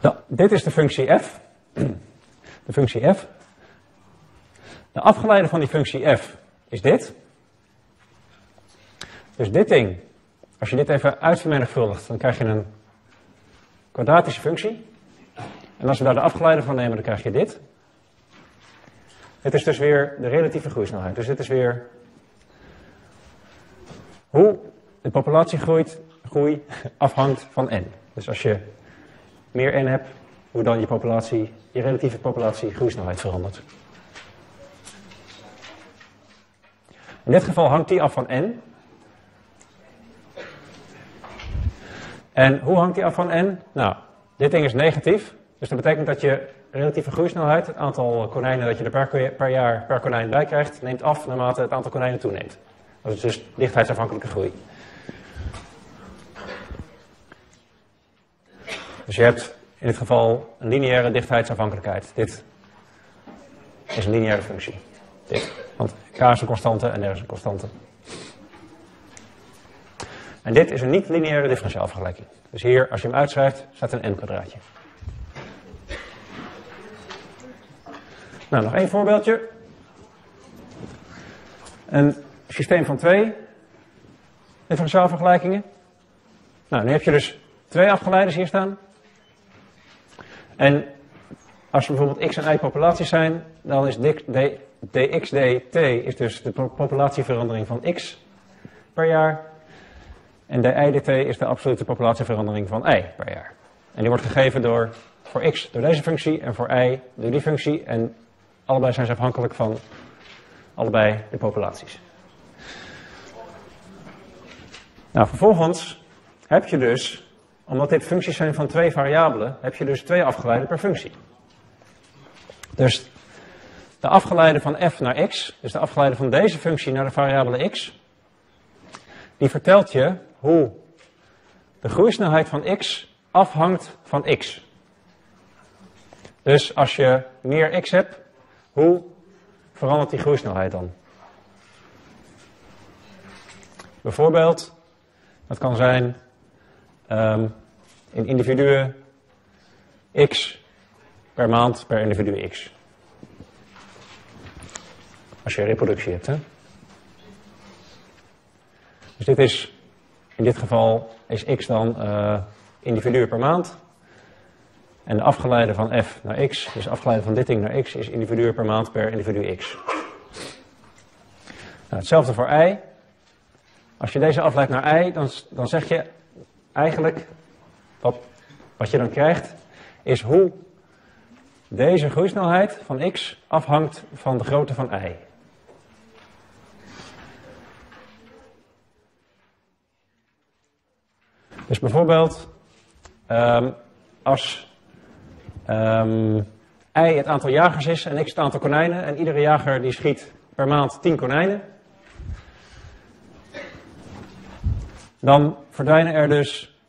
Nou, dit is de functie f. De functie f. De afgeleide van die functie f is dit. Dus dit ding, als je dit even uitvermenigvuldigt, dan krijg je een kwadratische functie. En als we daar de afgeleide van nemen, dan krijg je dit. Dit is dus weer de relatieve groeisnelheid. Dus dit is weer hoe de populatie groeit, groei afhangt van n. Dus als je meer n hebt, hoe dan je populatie, je relatieve populatie groeisnelheid verandert. In dit geval hangt die af van n. En hoe hangt die af van n? Nou, dit ding is negatief. Dus dat betekent dat je relatieve groeisnelheid, het aantal konijnen dat je er per, jaar per konijn bij krijgt, neemt af naarmate het aantal konijnen toeneemt. Dat is dus dichtheidsafhankelijke groei. Dus je hebt in dit geval een lineaire dichtheidsafhankelijkheid. Dit is een lineaire functie. Dit. Want k is een constante en r is een constante. En dit is een niet-lineaire differentiaalvergelijking. Dus hier, als je hem uitschrijft, staat een n kwadraatje. Nou, nog één voorbeeldje. Een systeem van twee differentiaalvergelijkingen. Nou, nu heb je dus twee afgeleiders hier staan. En als er bijvoorbeeld x en y populaties zijn, dan is dx dt is dus de populatieverandering van x per jaar. En dy dt is de absolute populatieverandering van y per jaar. En die wordt gegeven door, voor x door deze functie en voor y door die functie. En allebei zijn ze afhankelijk van allebei de populaties. Nou, vervolgens heb je dus omdat dit functies zijn van twee variabelen, heb je dus twee afgeleiden per functie. Dus de afgeleide van f naar x, dus de afgeleide van deze functie naar de variabele x, die vertelt je hoe de groeisnelheid van x afhangt van x. Dus als je meer x hebt, hoe verandert die groeisnelheid dan? Bijvoorbeeld, dat kan zijn um, in individuen x per maand per individu x. Als je reproductie hebt. Hè? Dus dit is, in dit geval is x dan uh, individuen per maand. En de afgeleide van f naar x, dus de afgeleide van dit ding naar x, is individuen per maand per individu x. Nou, hetzelfde voor y. Als je deze afleidt naar y, dan, dan zeg je eigenlijk wat, je dan krijgt, is hoe deze groeisnelheid van x afhangt van de grootte van y. Dus bijvoorbeeld, um, als um, y het aantal jagers is en x het aantal konijnen, en iedere jager die schiet per maand 10 konijnen, dan verdwijnen er dus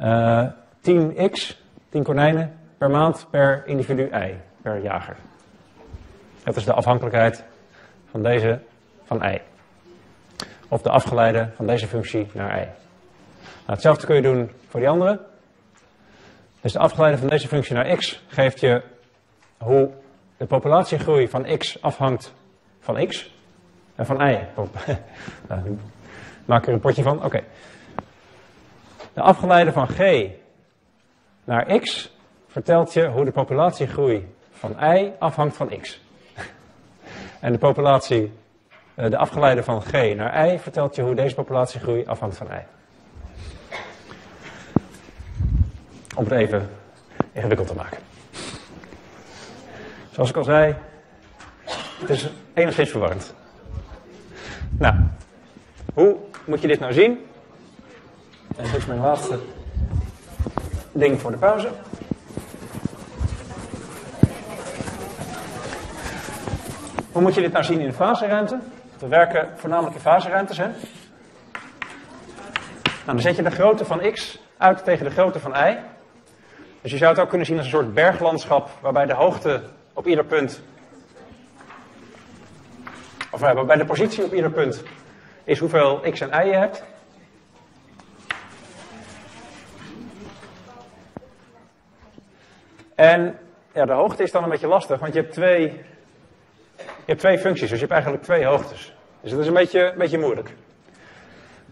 uh, eh, 10x, 10 konijnen per maand per individu ei, per jager. Dat is de afhankelijkheid van deze van i. Of de afgeleide van deze functie naar i. Nou, hetzelfde kun je doen voor die andere. Dus de afgeleide van deze functie naar x geeft je hoe de populatiegroei van x afhangt van x en van y. Nou, maak er een potje van. Oké. De afgeleide van g naar x vertelt je hoe de populatiegroei van y afhangt van x. En de populatie, eh, de afgeleide van g naar y vertelt je hoe deze populatiegroei afhangt van y. Om het even ingewikkeld te maken. Zoals ik al zei, het is enigszins verwarrend. Nou, hoe moet je dit nou zien? En dit is mijn laatste ding voor de pauze. Hoe moet je dit nou zien in de faseruimte? We werken voornamelijk in faseruimtes, hè? Nou, dan zet je de grootte van x uit tegen de grootte van y. Dus je zou het ook kunnen zien als een soort berglandschap, waarbij de hoogte op ieder punt, of eh, waarbij de positie op ieder punt is hoeveel x en y je hebt. En ja, de hoogte is dan een beetje lastig, want je hebt twee, je hebt twee functies, dus je hebt eigenlijk twee hoogtes. Dus dat is een beetje, een beetje moeilijk.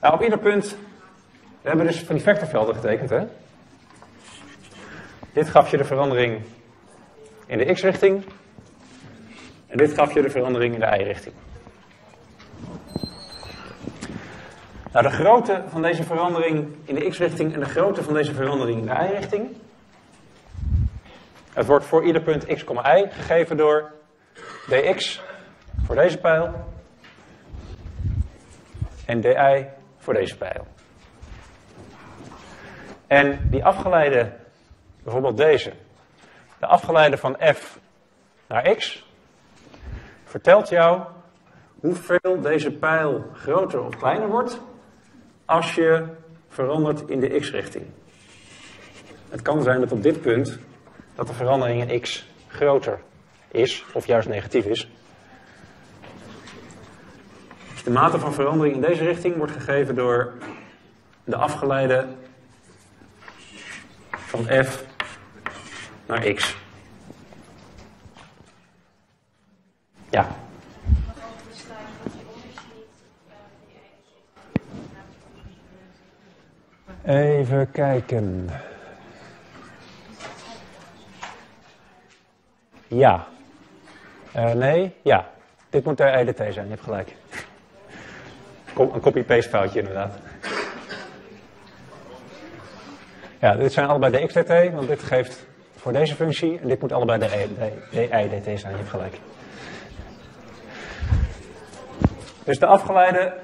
Nou, op ieder punt, we hebben dus van die vectorvelden getekend, hè? Dit gaf je de verandering in de x-richting. En dit gaf je de verandering in de y-richting. Nou, de grootte van deze verandering in de x-richting en de grootte van deze verandering in de y-richting. Het wordt voor ieder punt x, y gegeven door dx voor deze pijl en di voor deze pijl. En die afgeleide Bijvoorbeeld deze. De afgeleide van f naar x vertelt jou hoeveel deze pijl groter of kleiner wordt als je verandert in de x-richting. Het kan zijn dat op dit punt dat de verandering in x groter is of juist negatief is. De mate van verandering in deze richting wordt gegeven door de afgeleide van f naar x. Ja. Even kijken. Ja. Uh, nee, ja. Dit moet de EDT zijn, je hebt gelijk. Een copy-paste foutje inderdaad. Ja, dit zijn allebei de xdt, want dit geeft voor deze functie. En dit moet allebei de, e, dt zijn, je hebt gelijk. Dus de afgeleide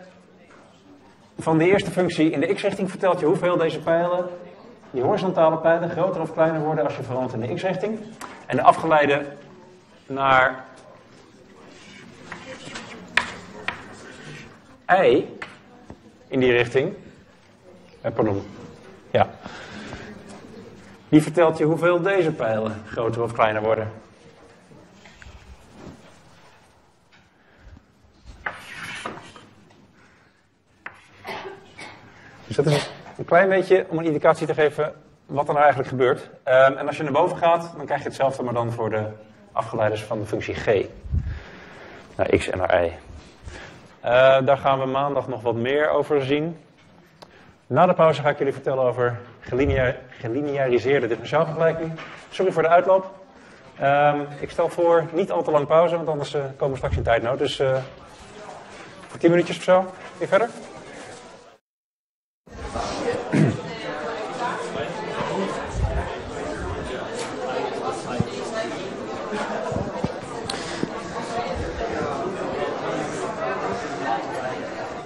van de eerste functie in de x-richting vertelt je hoeveel deze pijlen, die horizontale pijlen, groter of kleiner worden als je verandert in de x-richting. En de afgeleide naar y in die richting. Eh, pardon. Ja. Die vertelt je hoeveel deze pijlen groter of kleiner worden. Dus dat is een klein beetje om een indicatie te geven wat er nou eigenlijk gebeurt. Ehm, en als je naar boven gaat, dan krijg je hetzelfde, maar dan voor de afgeleiders van de functie g. Naar x en naar y. Uh, daar gaan we maandag nog wat meer over zien. Na de pauze ga ik jullie vertellen over gelineariseerde differentiaalvergelijking. Sorry voor de uitloop. Um, ik stel voor niet al te lang pauze, want anders uh, komen we straks in tijdnood. Dus uh, voor 10 minuutjes of zo. Weer verder.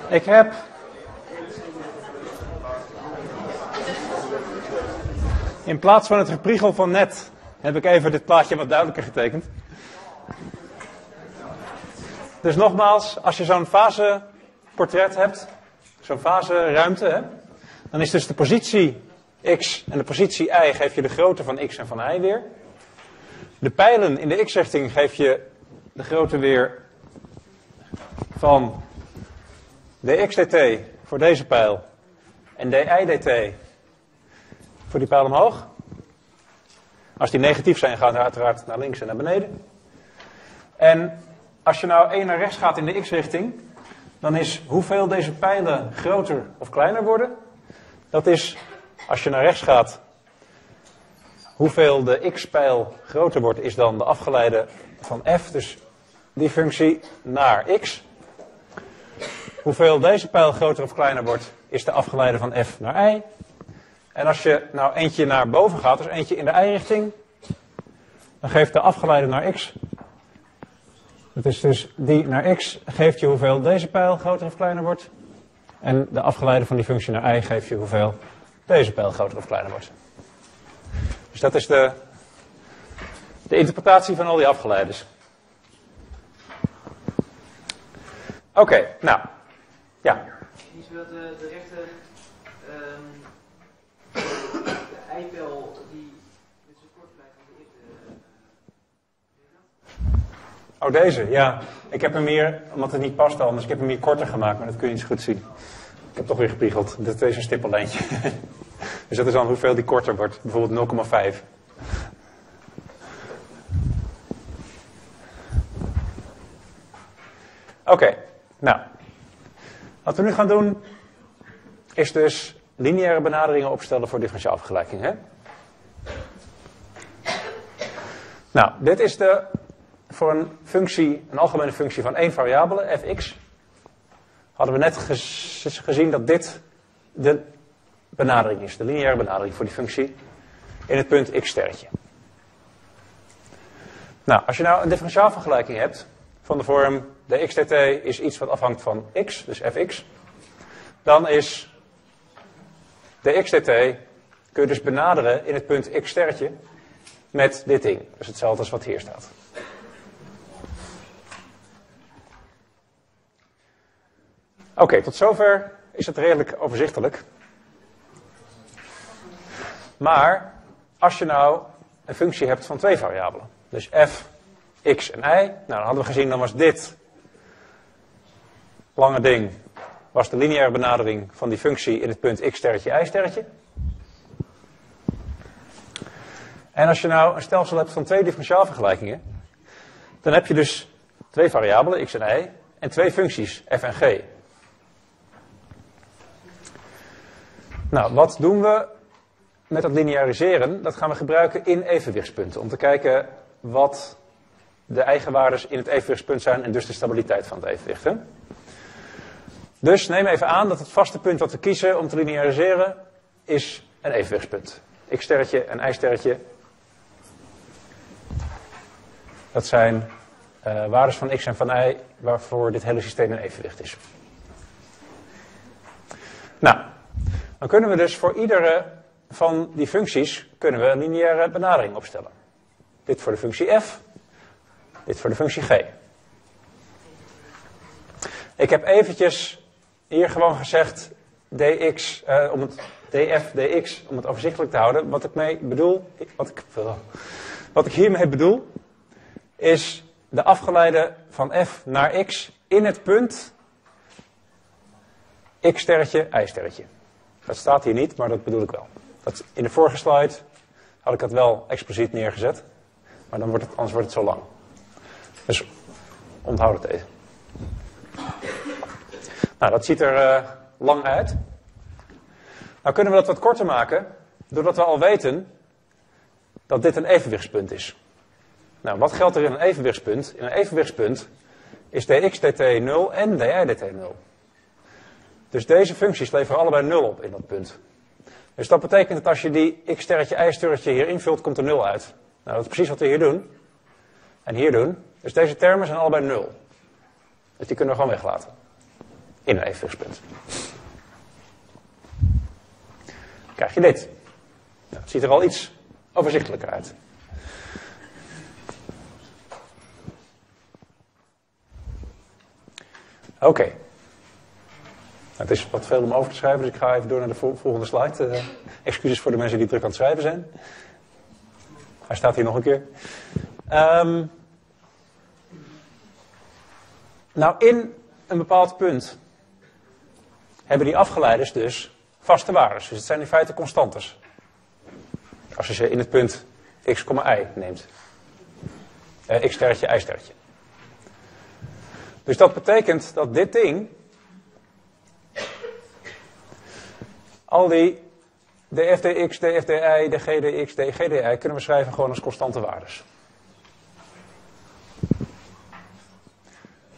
Ik heb In plaats van het gepriegel van net heb ik even dit plaatje wat duidelijker getekend. Dus nogmaals, als je zo'n faseportret hebt, zo'n faseruimte, hè, dan is dus de positie x en de positie y geef je de grootte van x en van y weer. De pijlen in de x-richting geef je de grootte weer van dx dt voor deze pijl en di dt voor die pijl omhoog. Als die negatief zijn, gaan ze uiteraard naar links en naar beneden. En als je nou 1 naar rechts gaat in de x-richting, dan is hoeveel deze pijlen groter of kleiner worden. Dat is, als je naar rechts gaat, hoeveel de x-pijl groter wordt, is dan de afgeleide van f. Dus die functie naar x. Hoeveel deze pijl groter of kleiner wordt, is de afgeleide van f naar y. En als je nou eentje naar boven gaat, dus eentje in de y-richting, dan geeft de afgeleide naar x. Dat is dus die naar x geeft je hoeveel deze pijl groter of kleiner wordt. En de afgeleide van die functie naar y geeft je hoeveel deze pijl groter of kleiner wordt. Dus dat is de, de interpretatie van al die afgeleides. Oké, nou. Ja. Die speelt de, de rechter ehm de eipel die met zo kort blijft als de eerste. eh, Oh, deze, ja. Ik heb hem meer, omdat het niet past anders, ik heb hem hier korter gemaakt, maar dat kun je niet zo goed zien. Ik heb toch weer gepriegeld. Dit is een stippellijntje. dus dat is dan hoeveel die korter wordt. Bijvoorbeeld 0,5. Oké, nou. Wat we nu gaan doen, is dus lineaire benaderingen opstellen voor differentiaalvergelijking. Hè? Nou, dit is de voor een functie, een algemene functie van één variabele, fx, hadden we net gez- gezien dat dit de benadering is, de lineaire benadering voor die functie in het punt x sterretje. Nou, als je nou een differentiaalvergelijking hebt van de vorm de x dt is iets wat afhangt van x, dus fx, dan is de x dt kun je dus benaderen in het punt x sterretje met dit ding. Dus hetzelfde als wat hier staat. Oké, tot zover is het redelijk overzichtelijk. Maar als je nou een functie hebt van twee variabelen, dus f, x en y, nou dan hadden we gezien, dan was dit lange ding, was de lineaire benadering van die functie in het punt x sterretje, y sterretje. En als je nou een stelsel hebt van twee differentiaalvergelijkingen, dan heb je dus twee variabelen, x en y, en twee functies, f en g. Nou, wat doen we met dat lineariseren? Dat gaan we gebruiken in evenwichtspunten. Om te kijken wat de eigenwaardes in het evenwichtspunt zijn en dus de stabiliteit van het evenwicht. Hè? Dus neem even aan dat het vaste punt dat we kiezen om te lineariseren is een evenwichtspunt. X-sterretje en Y-sterretje. Dat zijn uh, waardes van x en van y waarvoor dit hele systeem in evenwicht is. Nou, dan kunnen we dus voor iedere van die functies kunnen we een lineaire benadering opstellen. Dit voor de functie f, dit voor de functie g. Ik heb eventjes hier gewoon gezegd dx, uh, om het df, dx, om het overzichtelijk te houden. Wat ik mee bedoel, wat ik, wat ik hiermee bedoel, is de afgeleide van f naar x in het punt x sterretje, y sterretje. Dat staat hier niet, maar dat bedoel ik wel. Dat, in de vorige slide had ik dat wel expliciet neergezet. Maar dan wordt het, anders wordt het zo lang. Dus onthoud het even. Nou, dat ziet er uh, lang uit. Nou kunnen we dat wat korter maken, doordat we al weten dat dit een evenwichtspunt is. Nou, wat geldt er in een evenwichtspunt? In een evenwichtspunt is dx dt 0 en dy dt 0. Dus deze functies leveren allebei 0 op in dat punt. Dus dat betekent dat als je die x sterretje y sterretje hier invult, komt er 0 uit. Nou, dat is precies wat we hier doen. En hier doen. Dus deze termen zijn allebei 0. Dus die kunnen we gewoon weglaten. In een evenwichtspunt. Krijg je dit. Nou, het ziet er al iets overzichtelijker uit. Oké. Okay. Het is wat veel om over te schrijven, dus ik ga even door naar de volgende slide. Uh, excuses voor de mensen die druk aan het schrijven zijn. Hij staat hier nog een keer. Um, Nou, in een bepaald punt hebben die afgeleiders dus vaste waardes. Dus het zijn in feite constantes. Als je ze in het punt x, y neemt. Eh, x sterretje, y sterretje. Dus dat betekent dat dit ding, al die df dx, df dy, dg dx, dg dy kunnen we schrijven gewoon als constante waardes.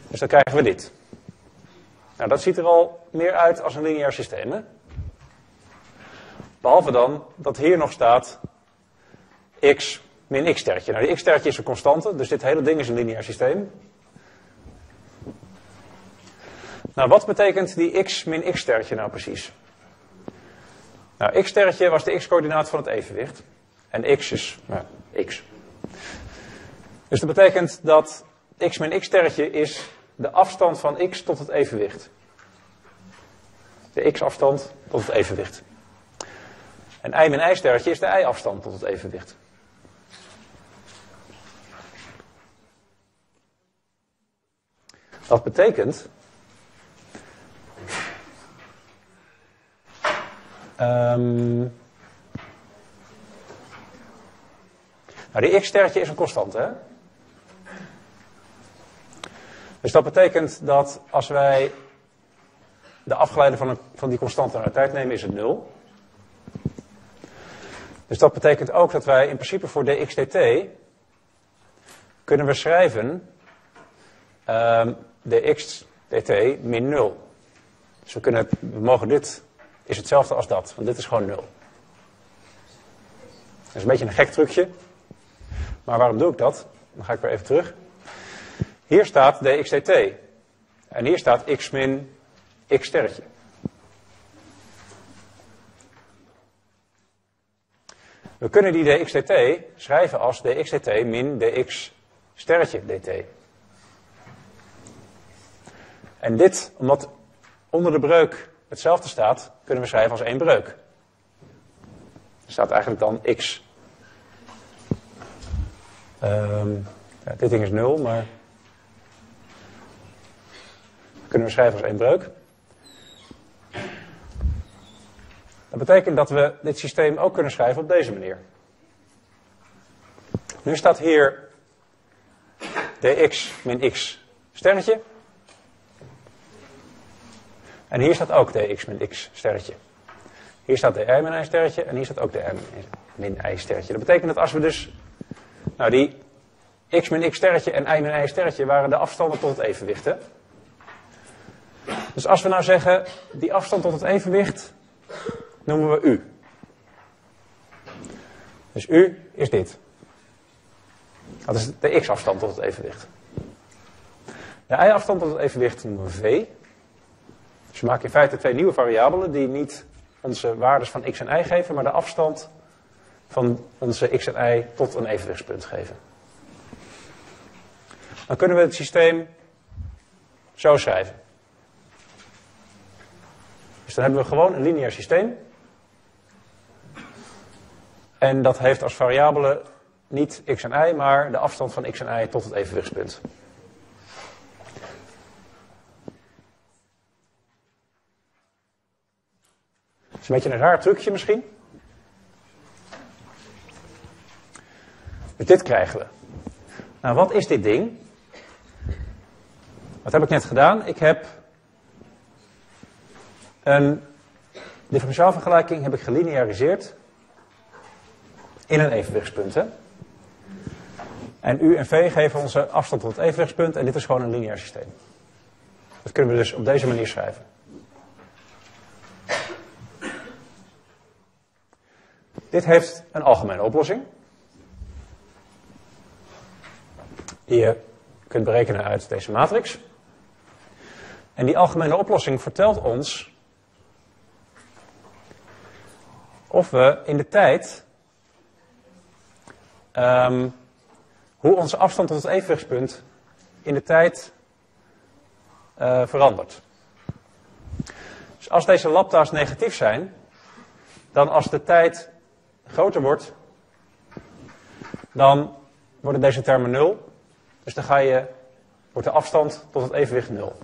Dus dan krijgen we dit. Nou, dat ziet er al meer uit als een lineair systeem. Hè? Behalve dan dat hier nog staat x min x sterretje. Nou, die x sterretje is een constante, dus dit hele ding is een lineair systeem. Nou, wat betekent die x min x sterretje nou precies? Nou, x sterretje was de x-coördinaat van het evenwicht. En x is nou, x. Dus dat betekent dat x min x sterretje is de afstand van x tot het evenwicht. De x-afstand tot het evenwicht. En y min y sterretje is de y-afstand tot het evenwicht. Dat betekent. Um, nou, die x-sterretje is een constante, hè? Dus dat betekent dat als wij de afgeleide van, een, van die constante de tijd nemen, is het 0. Dus dat betekent ook dat wij in principe voor dx dt kunnen we schrijven um, dx dt min 0. Dus we, kunnen, mogen dit, is hetzelfde als dat, want dit is gewoon 0. Dat is een beetje een gek trucje. Maar waarom doe ik dat? Dan ga ik weer even terug. Hier staat dx dt. En hier staat x min x sterretje. We kunnen die dx dt schrijven als dx dt min dx sterretje dt. En dit, omdat onder de breuk hetzelfde staat, kunnen we schrijven als één breuk. Er staat eigenlijk dan x. Um, ja, dit ding is 0, maar kunnen we schrijven als één breuk. Dat betekent dat we dit systeem ook kunnen schrijven op deze manier. Nu staat hier dx min x sterretje. En hier staat ook dx min x sterretje. Hier staat dy min y sterretje en hier staat ook dy min y sterretje. Dat betekent dat als we dus, nou die x min x sterretje en y min y sterretje waren de afstanden tot het evenwicht. Hè? Dus als we nou zeggen, die afstand tot het evenwicht noemen we u. Dus u is dit. Dat is de x-afstand tot het evenwicht. De y-afstand tot het evenwicht noemen we v. Dus we maken in feite twee nieuwe variabelen die niet onze waardes van x en y geven, maar de afstand van onze x en y tot een evenwichtspunt geven. Dan kunnen we het systeem zo schrijven. Dus dan hebben we gewoon een lineair systeem. En dat heeft als variabele niet x en y, maar de afstand van x en y tot het evenwichtspunt. Dat is een beetje een raar trucje misschien. Dus dit krijgen we. Nou, wat is dit ding? Wat heb ik net gedaan? Ik heb een differentiaalvergelijking heb ik gelineariseerd in een evenwichtspunt. En u en v geven onze afstand tot het evenwichtspunt en dit is gewoon een lineair systeem. Dat kunnen we dus op deze manier schrijven. Dit heeft een algemene oplossing. Die je kunt berekenen uit deze matrix. En die algemene oplossing vertelt ons of we in de tijd um, hoe onze afstand tot het evenwichtspunt in de tijd uh, verandert. Dus als deze lambda's negatief zijn, dan als de tijd groter wordt, dan worden deze termen nul. Dus dan ga je wordt de afstand tot het evenwicht 0.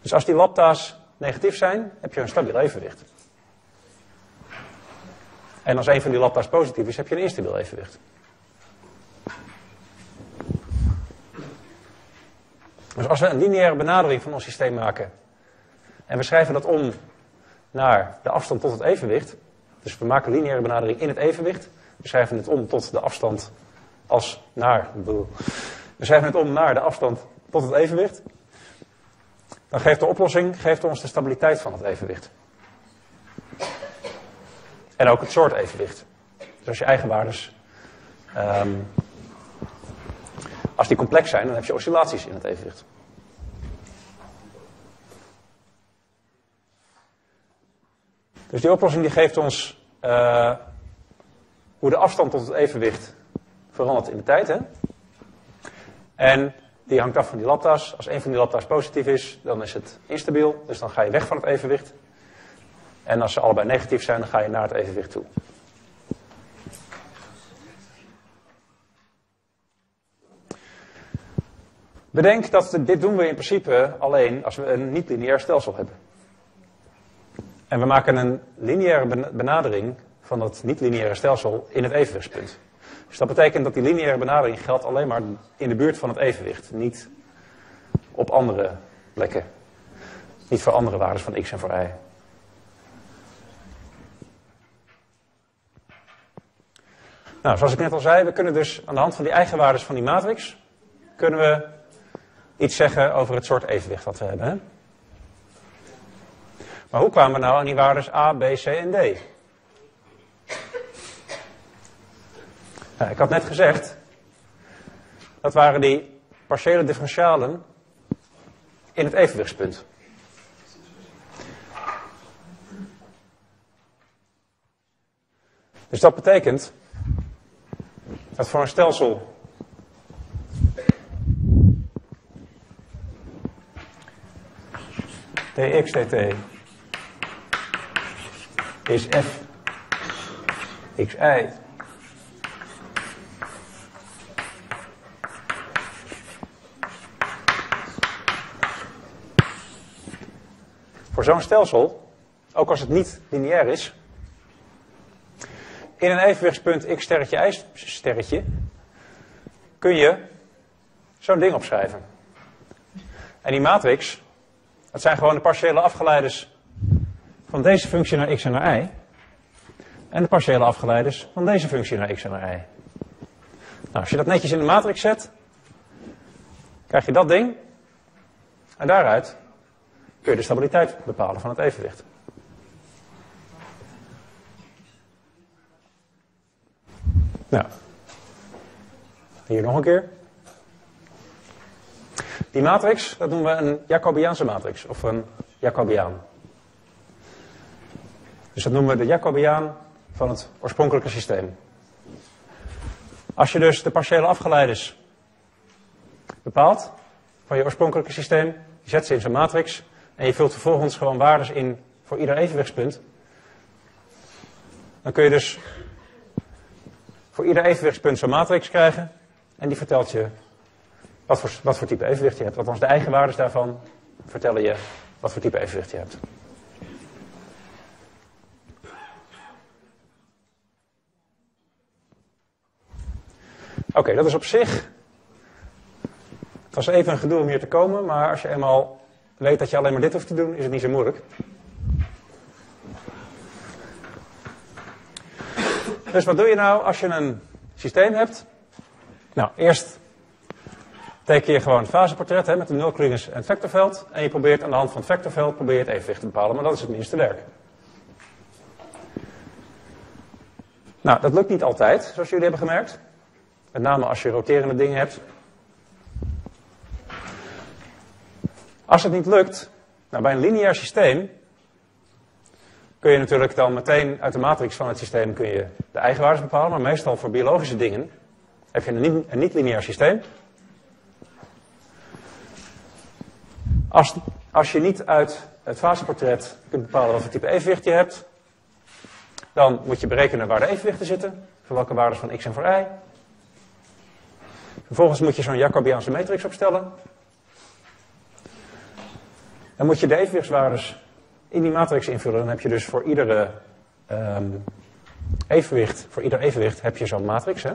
Dus als die lambda's negatief zijn, heb je een stabiel evenwicht. En als een van die lambda's positief is, heb je een instabiel evenwicht. Dus als we een lineaire benadering van ons systeem maken en we schrijven dat om naar de afstand tot het evenwicht, dus we maken een lineaire benadering in het evenwicht, we schrijven het om tot de afstand als naar, we schrijven het om naar de afstand tot het evenwicht, dan geeft de oplossing geeft ons de stabiliteit van het evenwicht. En ook het soort evenwicht. Dus als je eigenwaardes, um, als die complex zijn, dan heb je oscillaties in het evenwicht. Dus die oplossing die geeft ons uh, hoe de afstand tot het evenwicht verandert in de tijd. Hè? En die hangt af van die lambda's. Als een van die lambda's positief is, dan is het instabiel. Dus dan ga je weg van het evenwicht. En als ze allebei negatief zijn, dan ga je naar het evenwicht toe. Bedenk dat dit doen we in principe alleen als we een niet-lineair stelsel hebben. En we maken een lineaire benadering van dat niet-lineaire stelsel in het evenwichtspunt. Dus dat betekent dat die lineaire benadering geldt alleen maar in de buurt van het evenwicht. Niet op andere plekken. Niet voor andere waarden van x en voor y. Nou, zoals ik net al zei, we kunnen dus aan de hand van die eigenwaardes van die matrix, kunnen we iets zeggen over het soort evenwicht wat we hebben. Maar hoe kwamen we nou aan die waardes A, B, C en D? Ik had net gezegd, dat waren die partiële differentialen in het evenwichtspunt. Dus dat betekent dat voor een stelsel dx dt is f Voor zo'n stelsel, ook als het niet lineair is, in een evenwichtspunt x sterretje y sterretje, kun je zo'n ding opschrijven. En die matrix, dat zijn gewoon de partiële afgeleiders van deze functie naar x en naar y. En de partiële afgeleiders van deze functie naar x en naar y. Nou, als je dat netjes in de matrix zet, krijg je dat ding. En daaruit kun je de stabiliteit bepalen van het evenwicht. Nou, hier nog een keer. Die matrix, dat noemen we een Jacobiaanse matrix, of een Jacobiaan. Dus dat noemen we de Jacobiaan van het oorspronkelijke systeem. Als je dus de partiële afgeleiders bepaalt van je oorspronkelijke systeem, je zet ze in zo'n matrix, en je vult vervolgens gewoon waardes in voor ieder evenwichtspunt, dan kun je dus voor ieder evenwichtspunt zo'n matrix krijgen en die vertelt je wat voor, wat voor type evenwicht je hebt. Althans, de eigenwaardes daarvan vertellen je wat voor type evenwicht je hebt. Oké, dat is op zich. Het was even een gedoe om hier te komen, maar als je eenmaal weet dat je alleen maar dit hoeft te doen, is het niet zo moeilijk. Dus wat doe je nou als je een systeem hebt? Nou, eerst teken je gewoon het faseportret hè, met een nulklinges en het vectorveld. En je probeert aan de hand van het vectorveld probeer je het evenwicht te bepalen, maar dat is het minste werk. Nou, dat lukt niet altijd, zoals jullie hebben gemerkt. Met name als je roterende dingen hebt. Als het niet lukt, nou bij een lineair systeem kun je natuurlijk dan meteen uit de matrix van het systeem kun je de eigenwaardes bepalen. Maar meestal voor biologische dingen heb je een niet-lineair systeem. Als, als je niet uit het faseportret kunt bepalen wat voor type evenwicht je hebt, dan moet je berekenen waar de evenwichten zitten, voor welke waarden van x en voor y. Vervolgens moet je zo'n Jacobiaanse matrix opstellen. Dan moet je de evenwichtswaardes in die matrix invullen. Dan heb je dus voor iedere ehm, evenwicht, voor ieder evenwicht heb je zo'n matrix. Hè?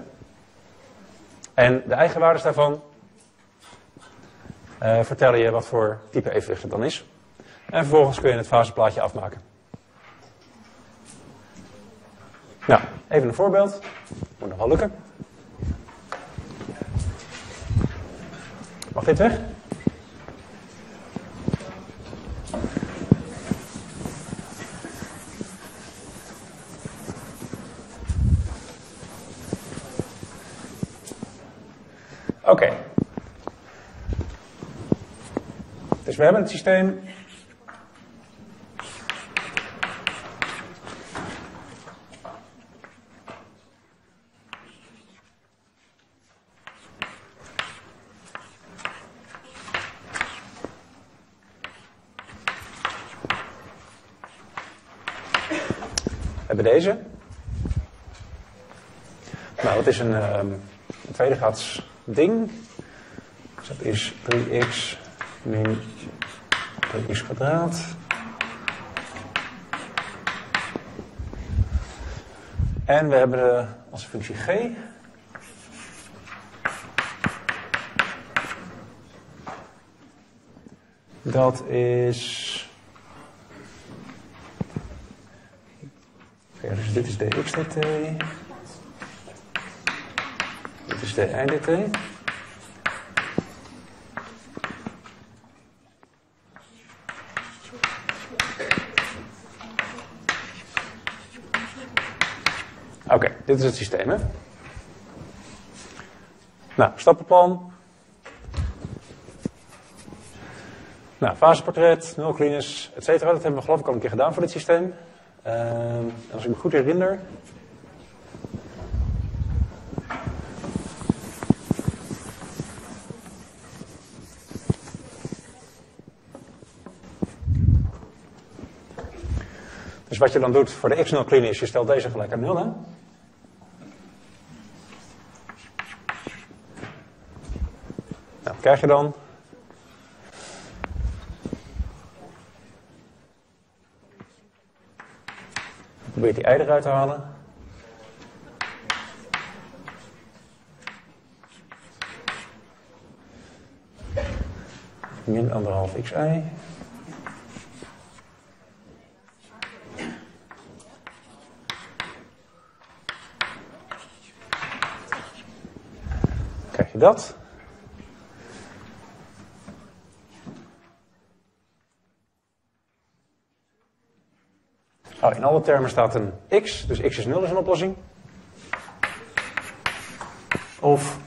En de eigenwaardes daarvan eh, vertellen je wat voor type evenwicht het dan is. En vervolgens kun je het faseplaatje afmaken. Nou, even een voorbeeld. Moet nog wel lukken. Mag dit weg? Oké. Dus we hebben het systeem. We hebben deze. Nou, dat is een, ehm, een tweedegraads ding. Dat is 3x min 3x kwadraat. En we hebben de, onze functie g. Dat is. Ja, dus dit is de x dt. Dit is de y dt. Oké, dit is het systeem, hè? Nou, stappenplan. Nou, faseportret, nulcleanus, et cetera. Dat hebben we geloof ik al een keer gedaan voor dit systeem. Ehm, als ik me goed herinner. Wat je dan doet voor de x0 clean is, je stelt deze gelijk aan 0, hè? Nou, krijg je dan? Probeer die ei eruit te halen. Min anderhalf xi. Dat? Oh, in alle termen staat een x, dus x is 0 is een oplossing. Of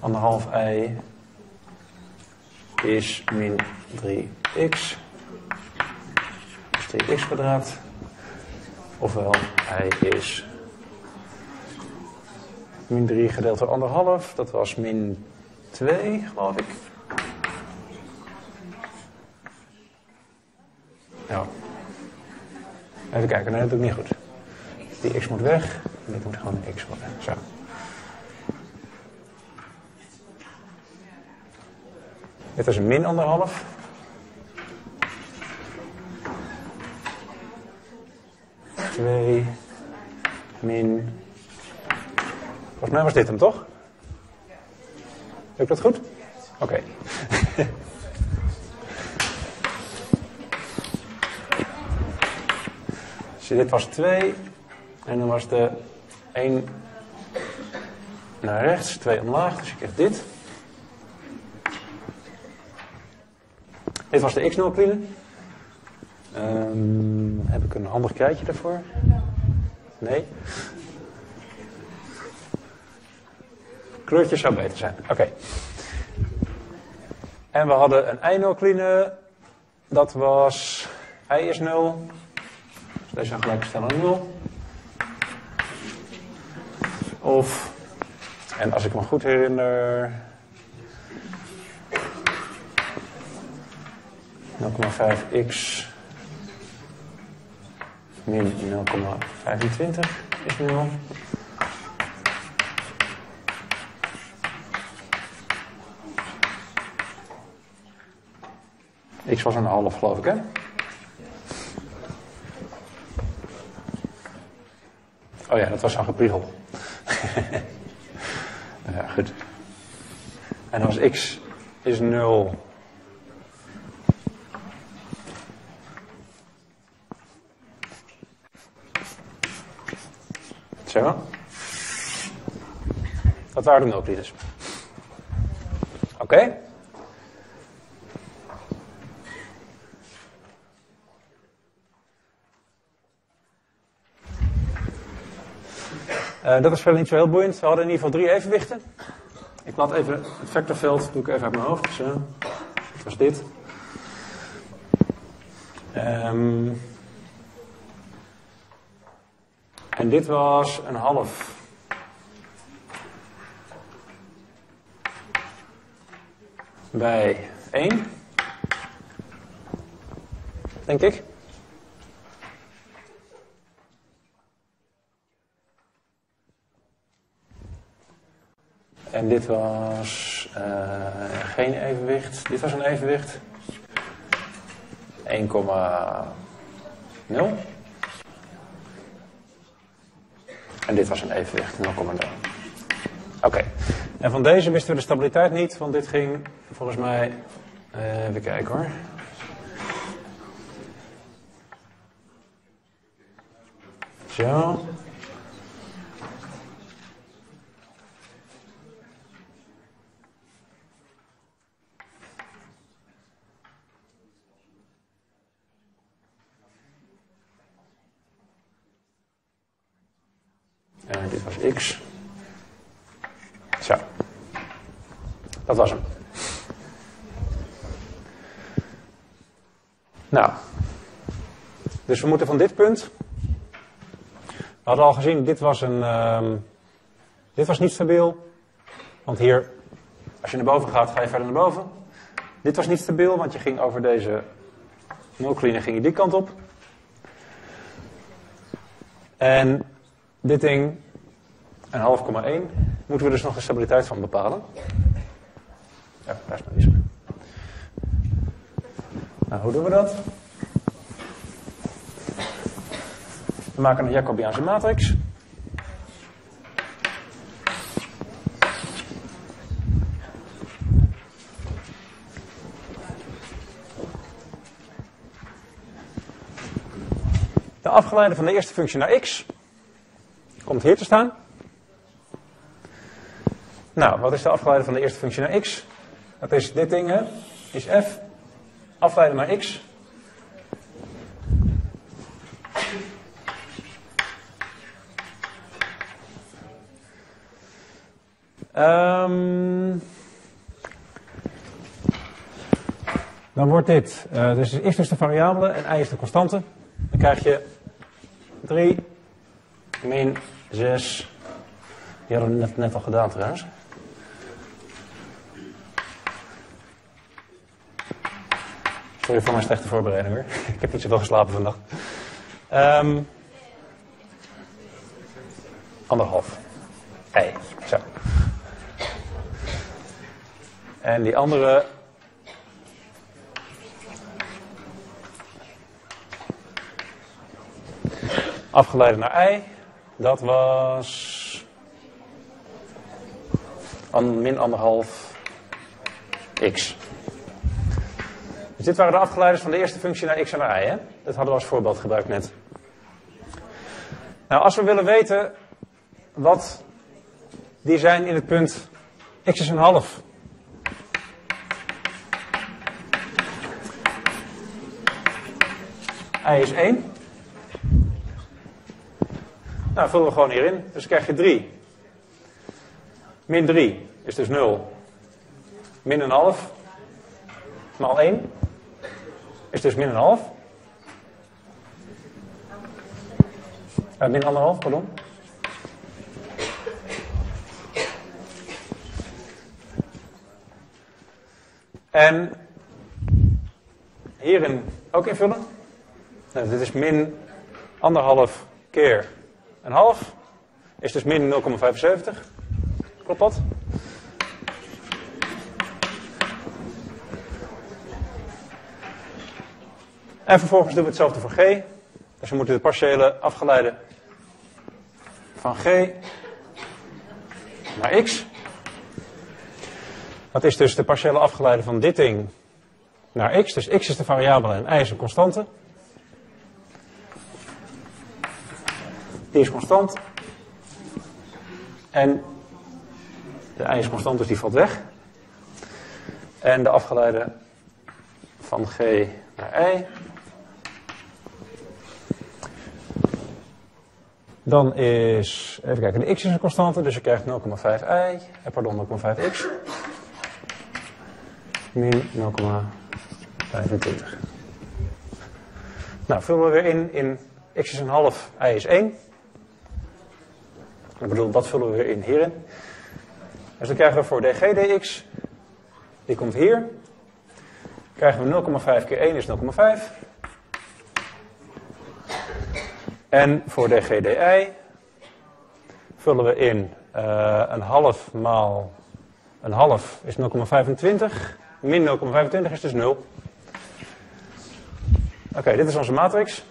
anderhalf i is min 3x, dus 3x kwadraat. Ofwel i is min 3 gedeeld door anderhalf, dat was min 2 geloof ik. Ja. Even kijken, nee, dat doe ik niet goed. Die x moet weg. En dit moet gewoon een x worden. Zo. Dit is een min anderhalf. Twee. Min. Volgens mij was dit hem, toch? Heb ik dat goed? Oké. Dus dit was 2. En dan was de 1 naar rechts, 2 omlaag. Dus je krijgt dit. Dit was de x-nulkline. Um, heb ik een handig krijtje daarvoor? Nee? Kleurtjes zou beter zijn. Oké. En we hadden een y-nulkline. Dat was... y is 0. Dus deze gaan gelijk stellen aan 0. Of, en als ik me goed herinner, 0,5x min 0,25 is 0. X was een half, geloof ik, hè? Oh ja, dat was een gepriegel. ja, goed. En als x is 0. Zo. Dat waren de nulcrisis. Oké? Eh, dat is verder niet zo heel boeiend. We hadden in ieder geval drie evenwichten. Ik laat even het vectorveld, doe ik even uit mijn hoofd. Zo. Dat was dit. Ehm, en dit was een half. Bij 1. Denk ik. Dit was eh, geen evenwicht. Dit was een evenwicht. 1,0. En dit was een evenwicht, 0,0. Oké. En van deze wisten we de stabiliteit niet, want dit ging volgens mij. eh, even kijken hoor. Zo. En dit was x. Zo. Dat was hem. Nou. Dus we moeten van dit punt. We hadden al gezien, dit was een. ehm, dit was niet stabiel. Want hier, als je naar boven gaat, ga je verder naar boven. Dit was niet stabiel, want je ging over deze nulkline ging je die kant op. En dit ding, een half komma 1, moeten we dus nog de stabiliteit van bepalen. Ja, daar is mijn wisser. Nou, hoe doen we dat? We maken een Jacobiaanse matrix. De afgeleide van de eerste functie naar x komt hier te staan. Nou, wat is de afgeleide van de eerste functie naar x? Dat is dit ding, hè? Is f. Afleiden naar x. Ehm, dan wordt dit, eh, dus is de variabele en y is de constante. Dan krijg je 3 min 6. Die hadden we net, net al gedaan trouwens. Sorry voor mijn slechte voorbereiding hoor. Ik heb niet zoveel geslapen vandaag. Ehm anderhalf. Ei. Zo. En die andere. Afgeleide naar i. Dat was. Min anderhalf x. Dus dit waren de afgeleiders van de eerste functie naar x en naar y. Hè? Dat hadden we als voorbeeld gebruikt net. Nou, als we willen weten wat die zijn in het punt x is een half. Y is 1. Nou, vullen we gewoon hierin. Dus krijg je 3. Min 3 is dus 0. Min een half. Maal 1 is dus min een half. Uh, min anderhalf, pardon. En hierin ook invullen. Nou, dit is min anderhalf keer een half. Is dus min 0,75. Klopt dat? En vervolgens doen we hetzelfde voor g. Dus we moeten de partiële afgeleide van g naar x. Dat is dus de partiële afgeleide van dit ding naar x. Dus x is de variabele en y is een constante. Die is constant. En de y is constant, dus die valt weg. En de afgeleide van g naar y. Dan is, even kijken, de x is een constante, dus je krijgt 0,5y, eh, pardon, 0,5x. Min 0,25. Nou, vullen we weer in, in x is een half, y is 1. Ik bedoel, dat vullen we in hierin. Dus dan krijgen we voor dg dx, die komt hier. Krijgen we 0,5 keer 1 is 0,5. En voor dg vullen we in uh, een half maal een half is 0,25. Min 0,25 is dus 0. Oké, dit is onze matrix.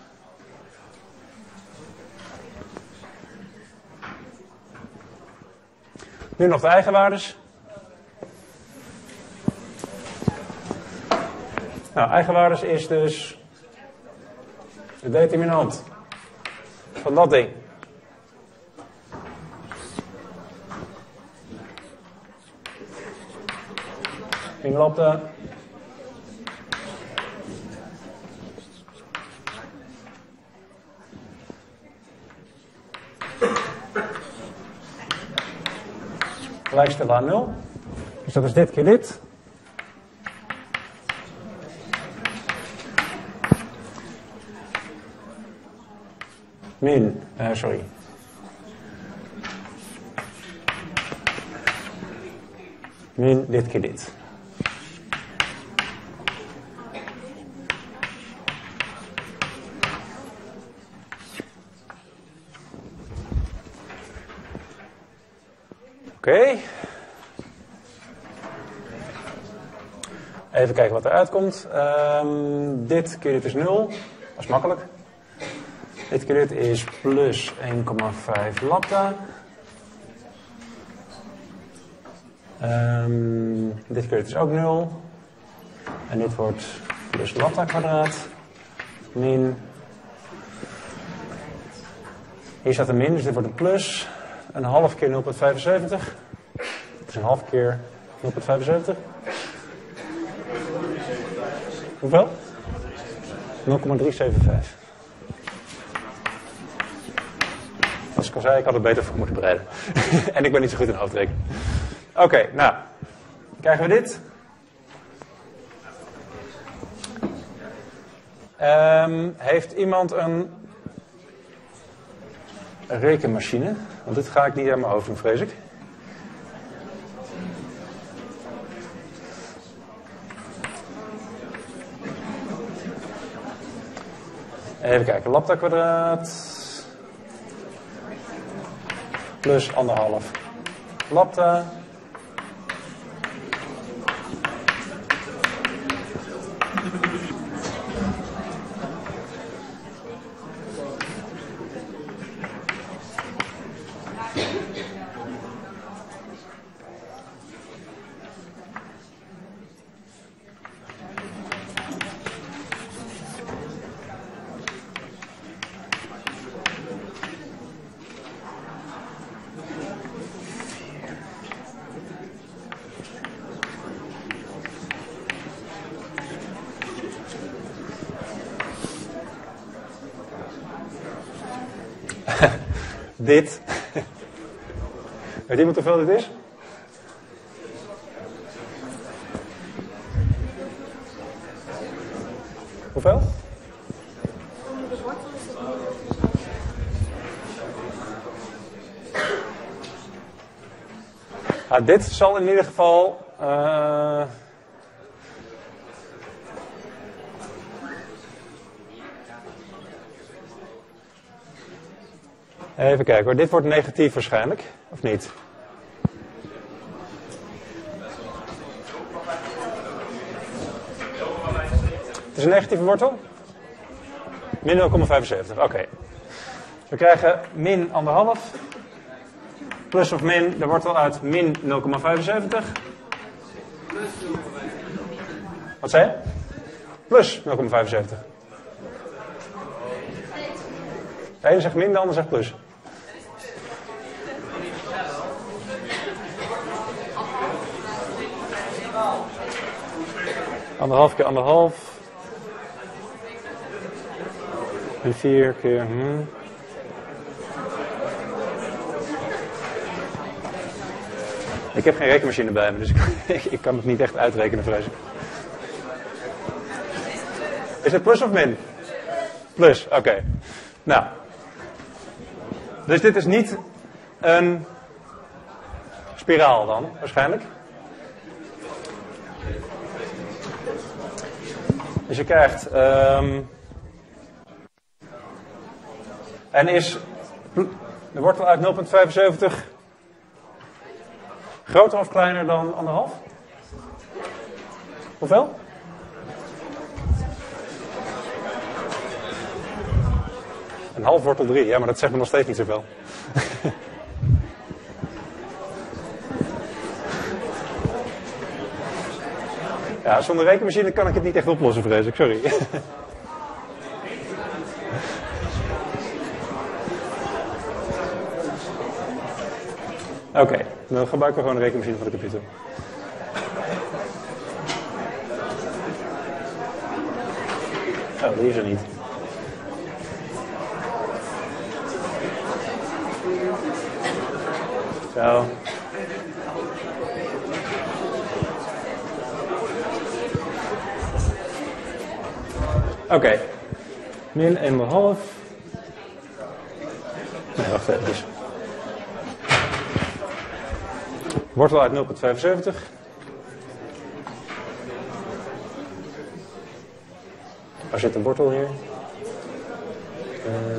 Nu nog de eigenwaardes. Nou, eigenwaardes is dus de determinant van dat ding. In lambda. Gelijkstellen aan 0. Dus dat is dit keer dit. Min, uh, sorry. Min dit keer dit. Oké. Okay. Even kijken wat eruit komt. Um, dit keer dit is 0. Dat is makkelijk. Dit keer dit is plus 1,5 lambda. Um, dit keer dit is ook 0. En dit wordt plus lambda kwadraat. Min. Hier staat een min, dus dit wordt een plus. Een half keer 0,75. Dat is een half keer 0,75. Hoeveel? 0,375. Als ik al zei, ik had het beter voor moeten bereiden. en ik ben niet zo goed in hoofdrekenen. Oké, okay, nou. Krijgen we dit? Um, heeft iemand een rekenmachine? Want dit ga ik niet aan mijn hoofd doen, vrees ik. Even kijken, lambda kwadraat plus anderhalf. Lambda dit. Weet iemand hoeveel dit is? Hoeveel? Nou, dit zal in ieder geval. Uh, Even kijken hoor, dit wordt negatief waarschijnlijk, of niet? Het is een negatieve wortel? Min 0,75, oké. We krijgen min anderhalf. Plus of min, de wortel uit min 0,75. Wat zei je? Plus 0,75. De ene zegt min, de ander zegt plus. Anderhalf keer anderhalf. En vier keer. Hmm. Ik heb geen rekenmachine bij me, dus ik, ik kan het niet echt uitrekenen, vrees ik. Is het plus of min? Plus, oké. Nou. Dus dit is niet een spiraal dan, waarschijnlijk. Dus je krijgt. ehm en is de wortel uit 0,75 groter of kleiner dan anderhalf? Hoeveel? Een half wortel 3, ja, maar dat zegt me nog steeds niet zoveel. Ja, zonder rekenmachine kan ik het niet echt oplossen, vrees ik. Sorry. Oké, dan gebruiken we gewoon de rekenmachine van de computer. Oh, die is er niet. Zo. Oké. Min 1,5. Nee, wacht even. Dus. Wortel uit 0,75. Waar zit de wortel hier? Eh,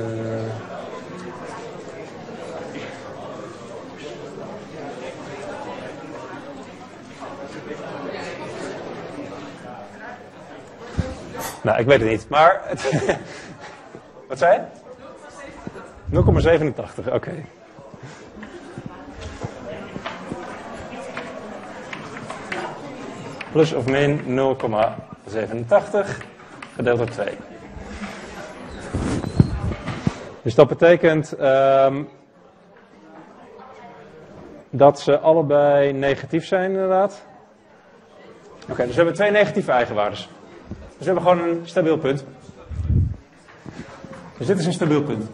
Nou, ik weet het niet. Maar. Het Wat zei je? 0,87, oké. Plus of min 0,87 gedeeld door 2. Dus dat betekent ehm, dat ze allebei negatief zijn, inderdaad. Oké, dus we hebben twee negatieve eigenwaardes. Dus we hebben gewoon een stabiel punt. Dus dit is een stabiel punt.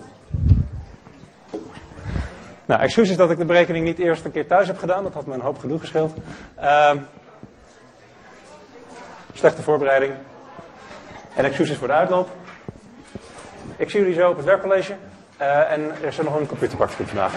Nou, excuses dat ik de berekening niet eerst een keer thuis heb gedaan. Dat had me een hoop gedoe gescheeld. Ehm, slechte voorbereiding. En excuses voor de uitloop. Ik zie jullie zo op het werkcollege. Eh, en er is nog een computerpakje vandaag.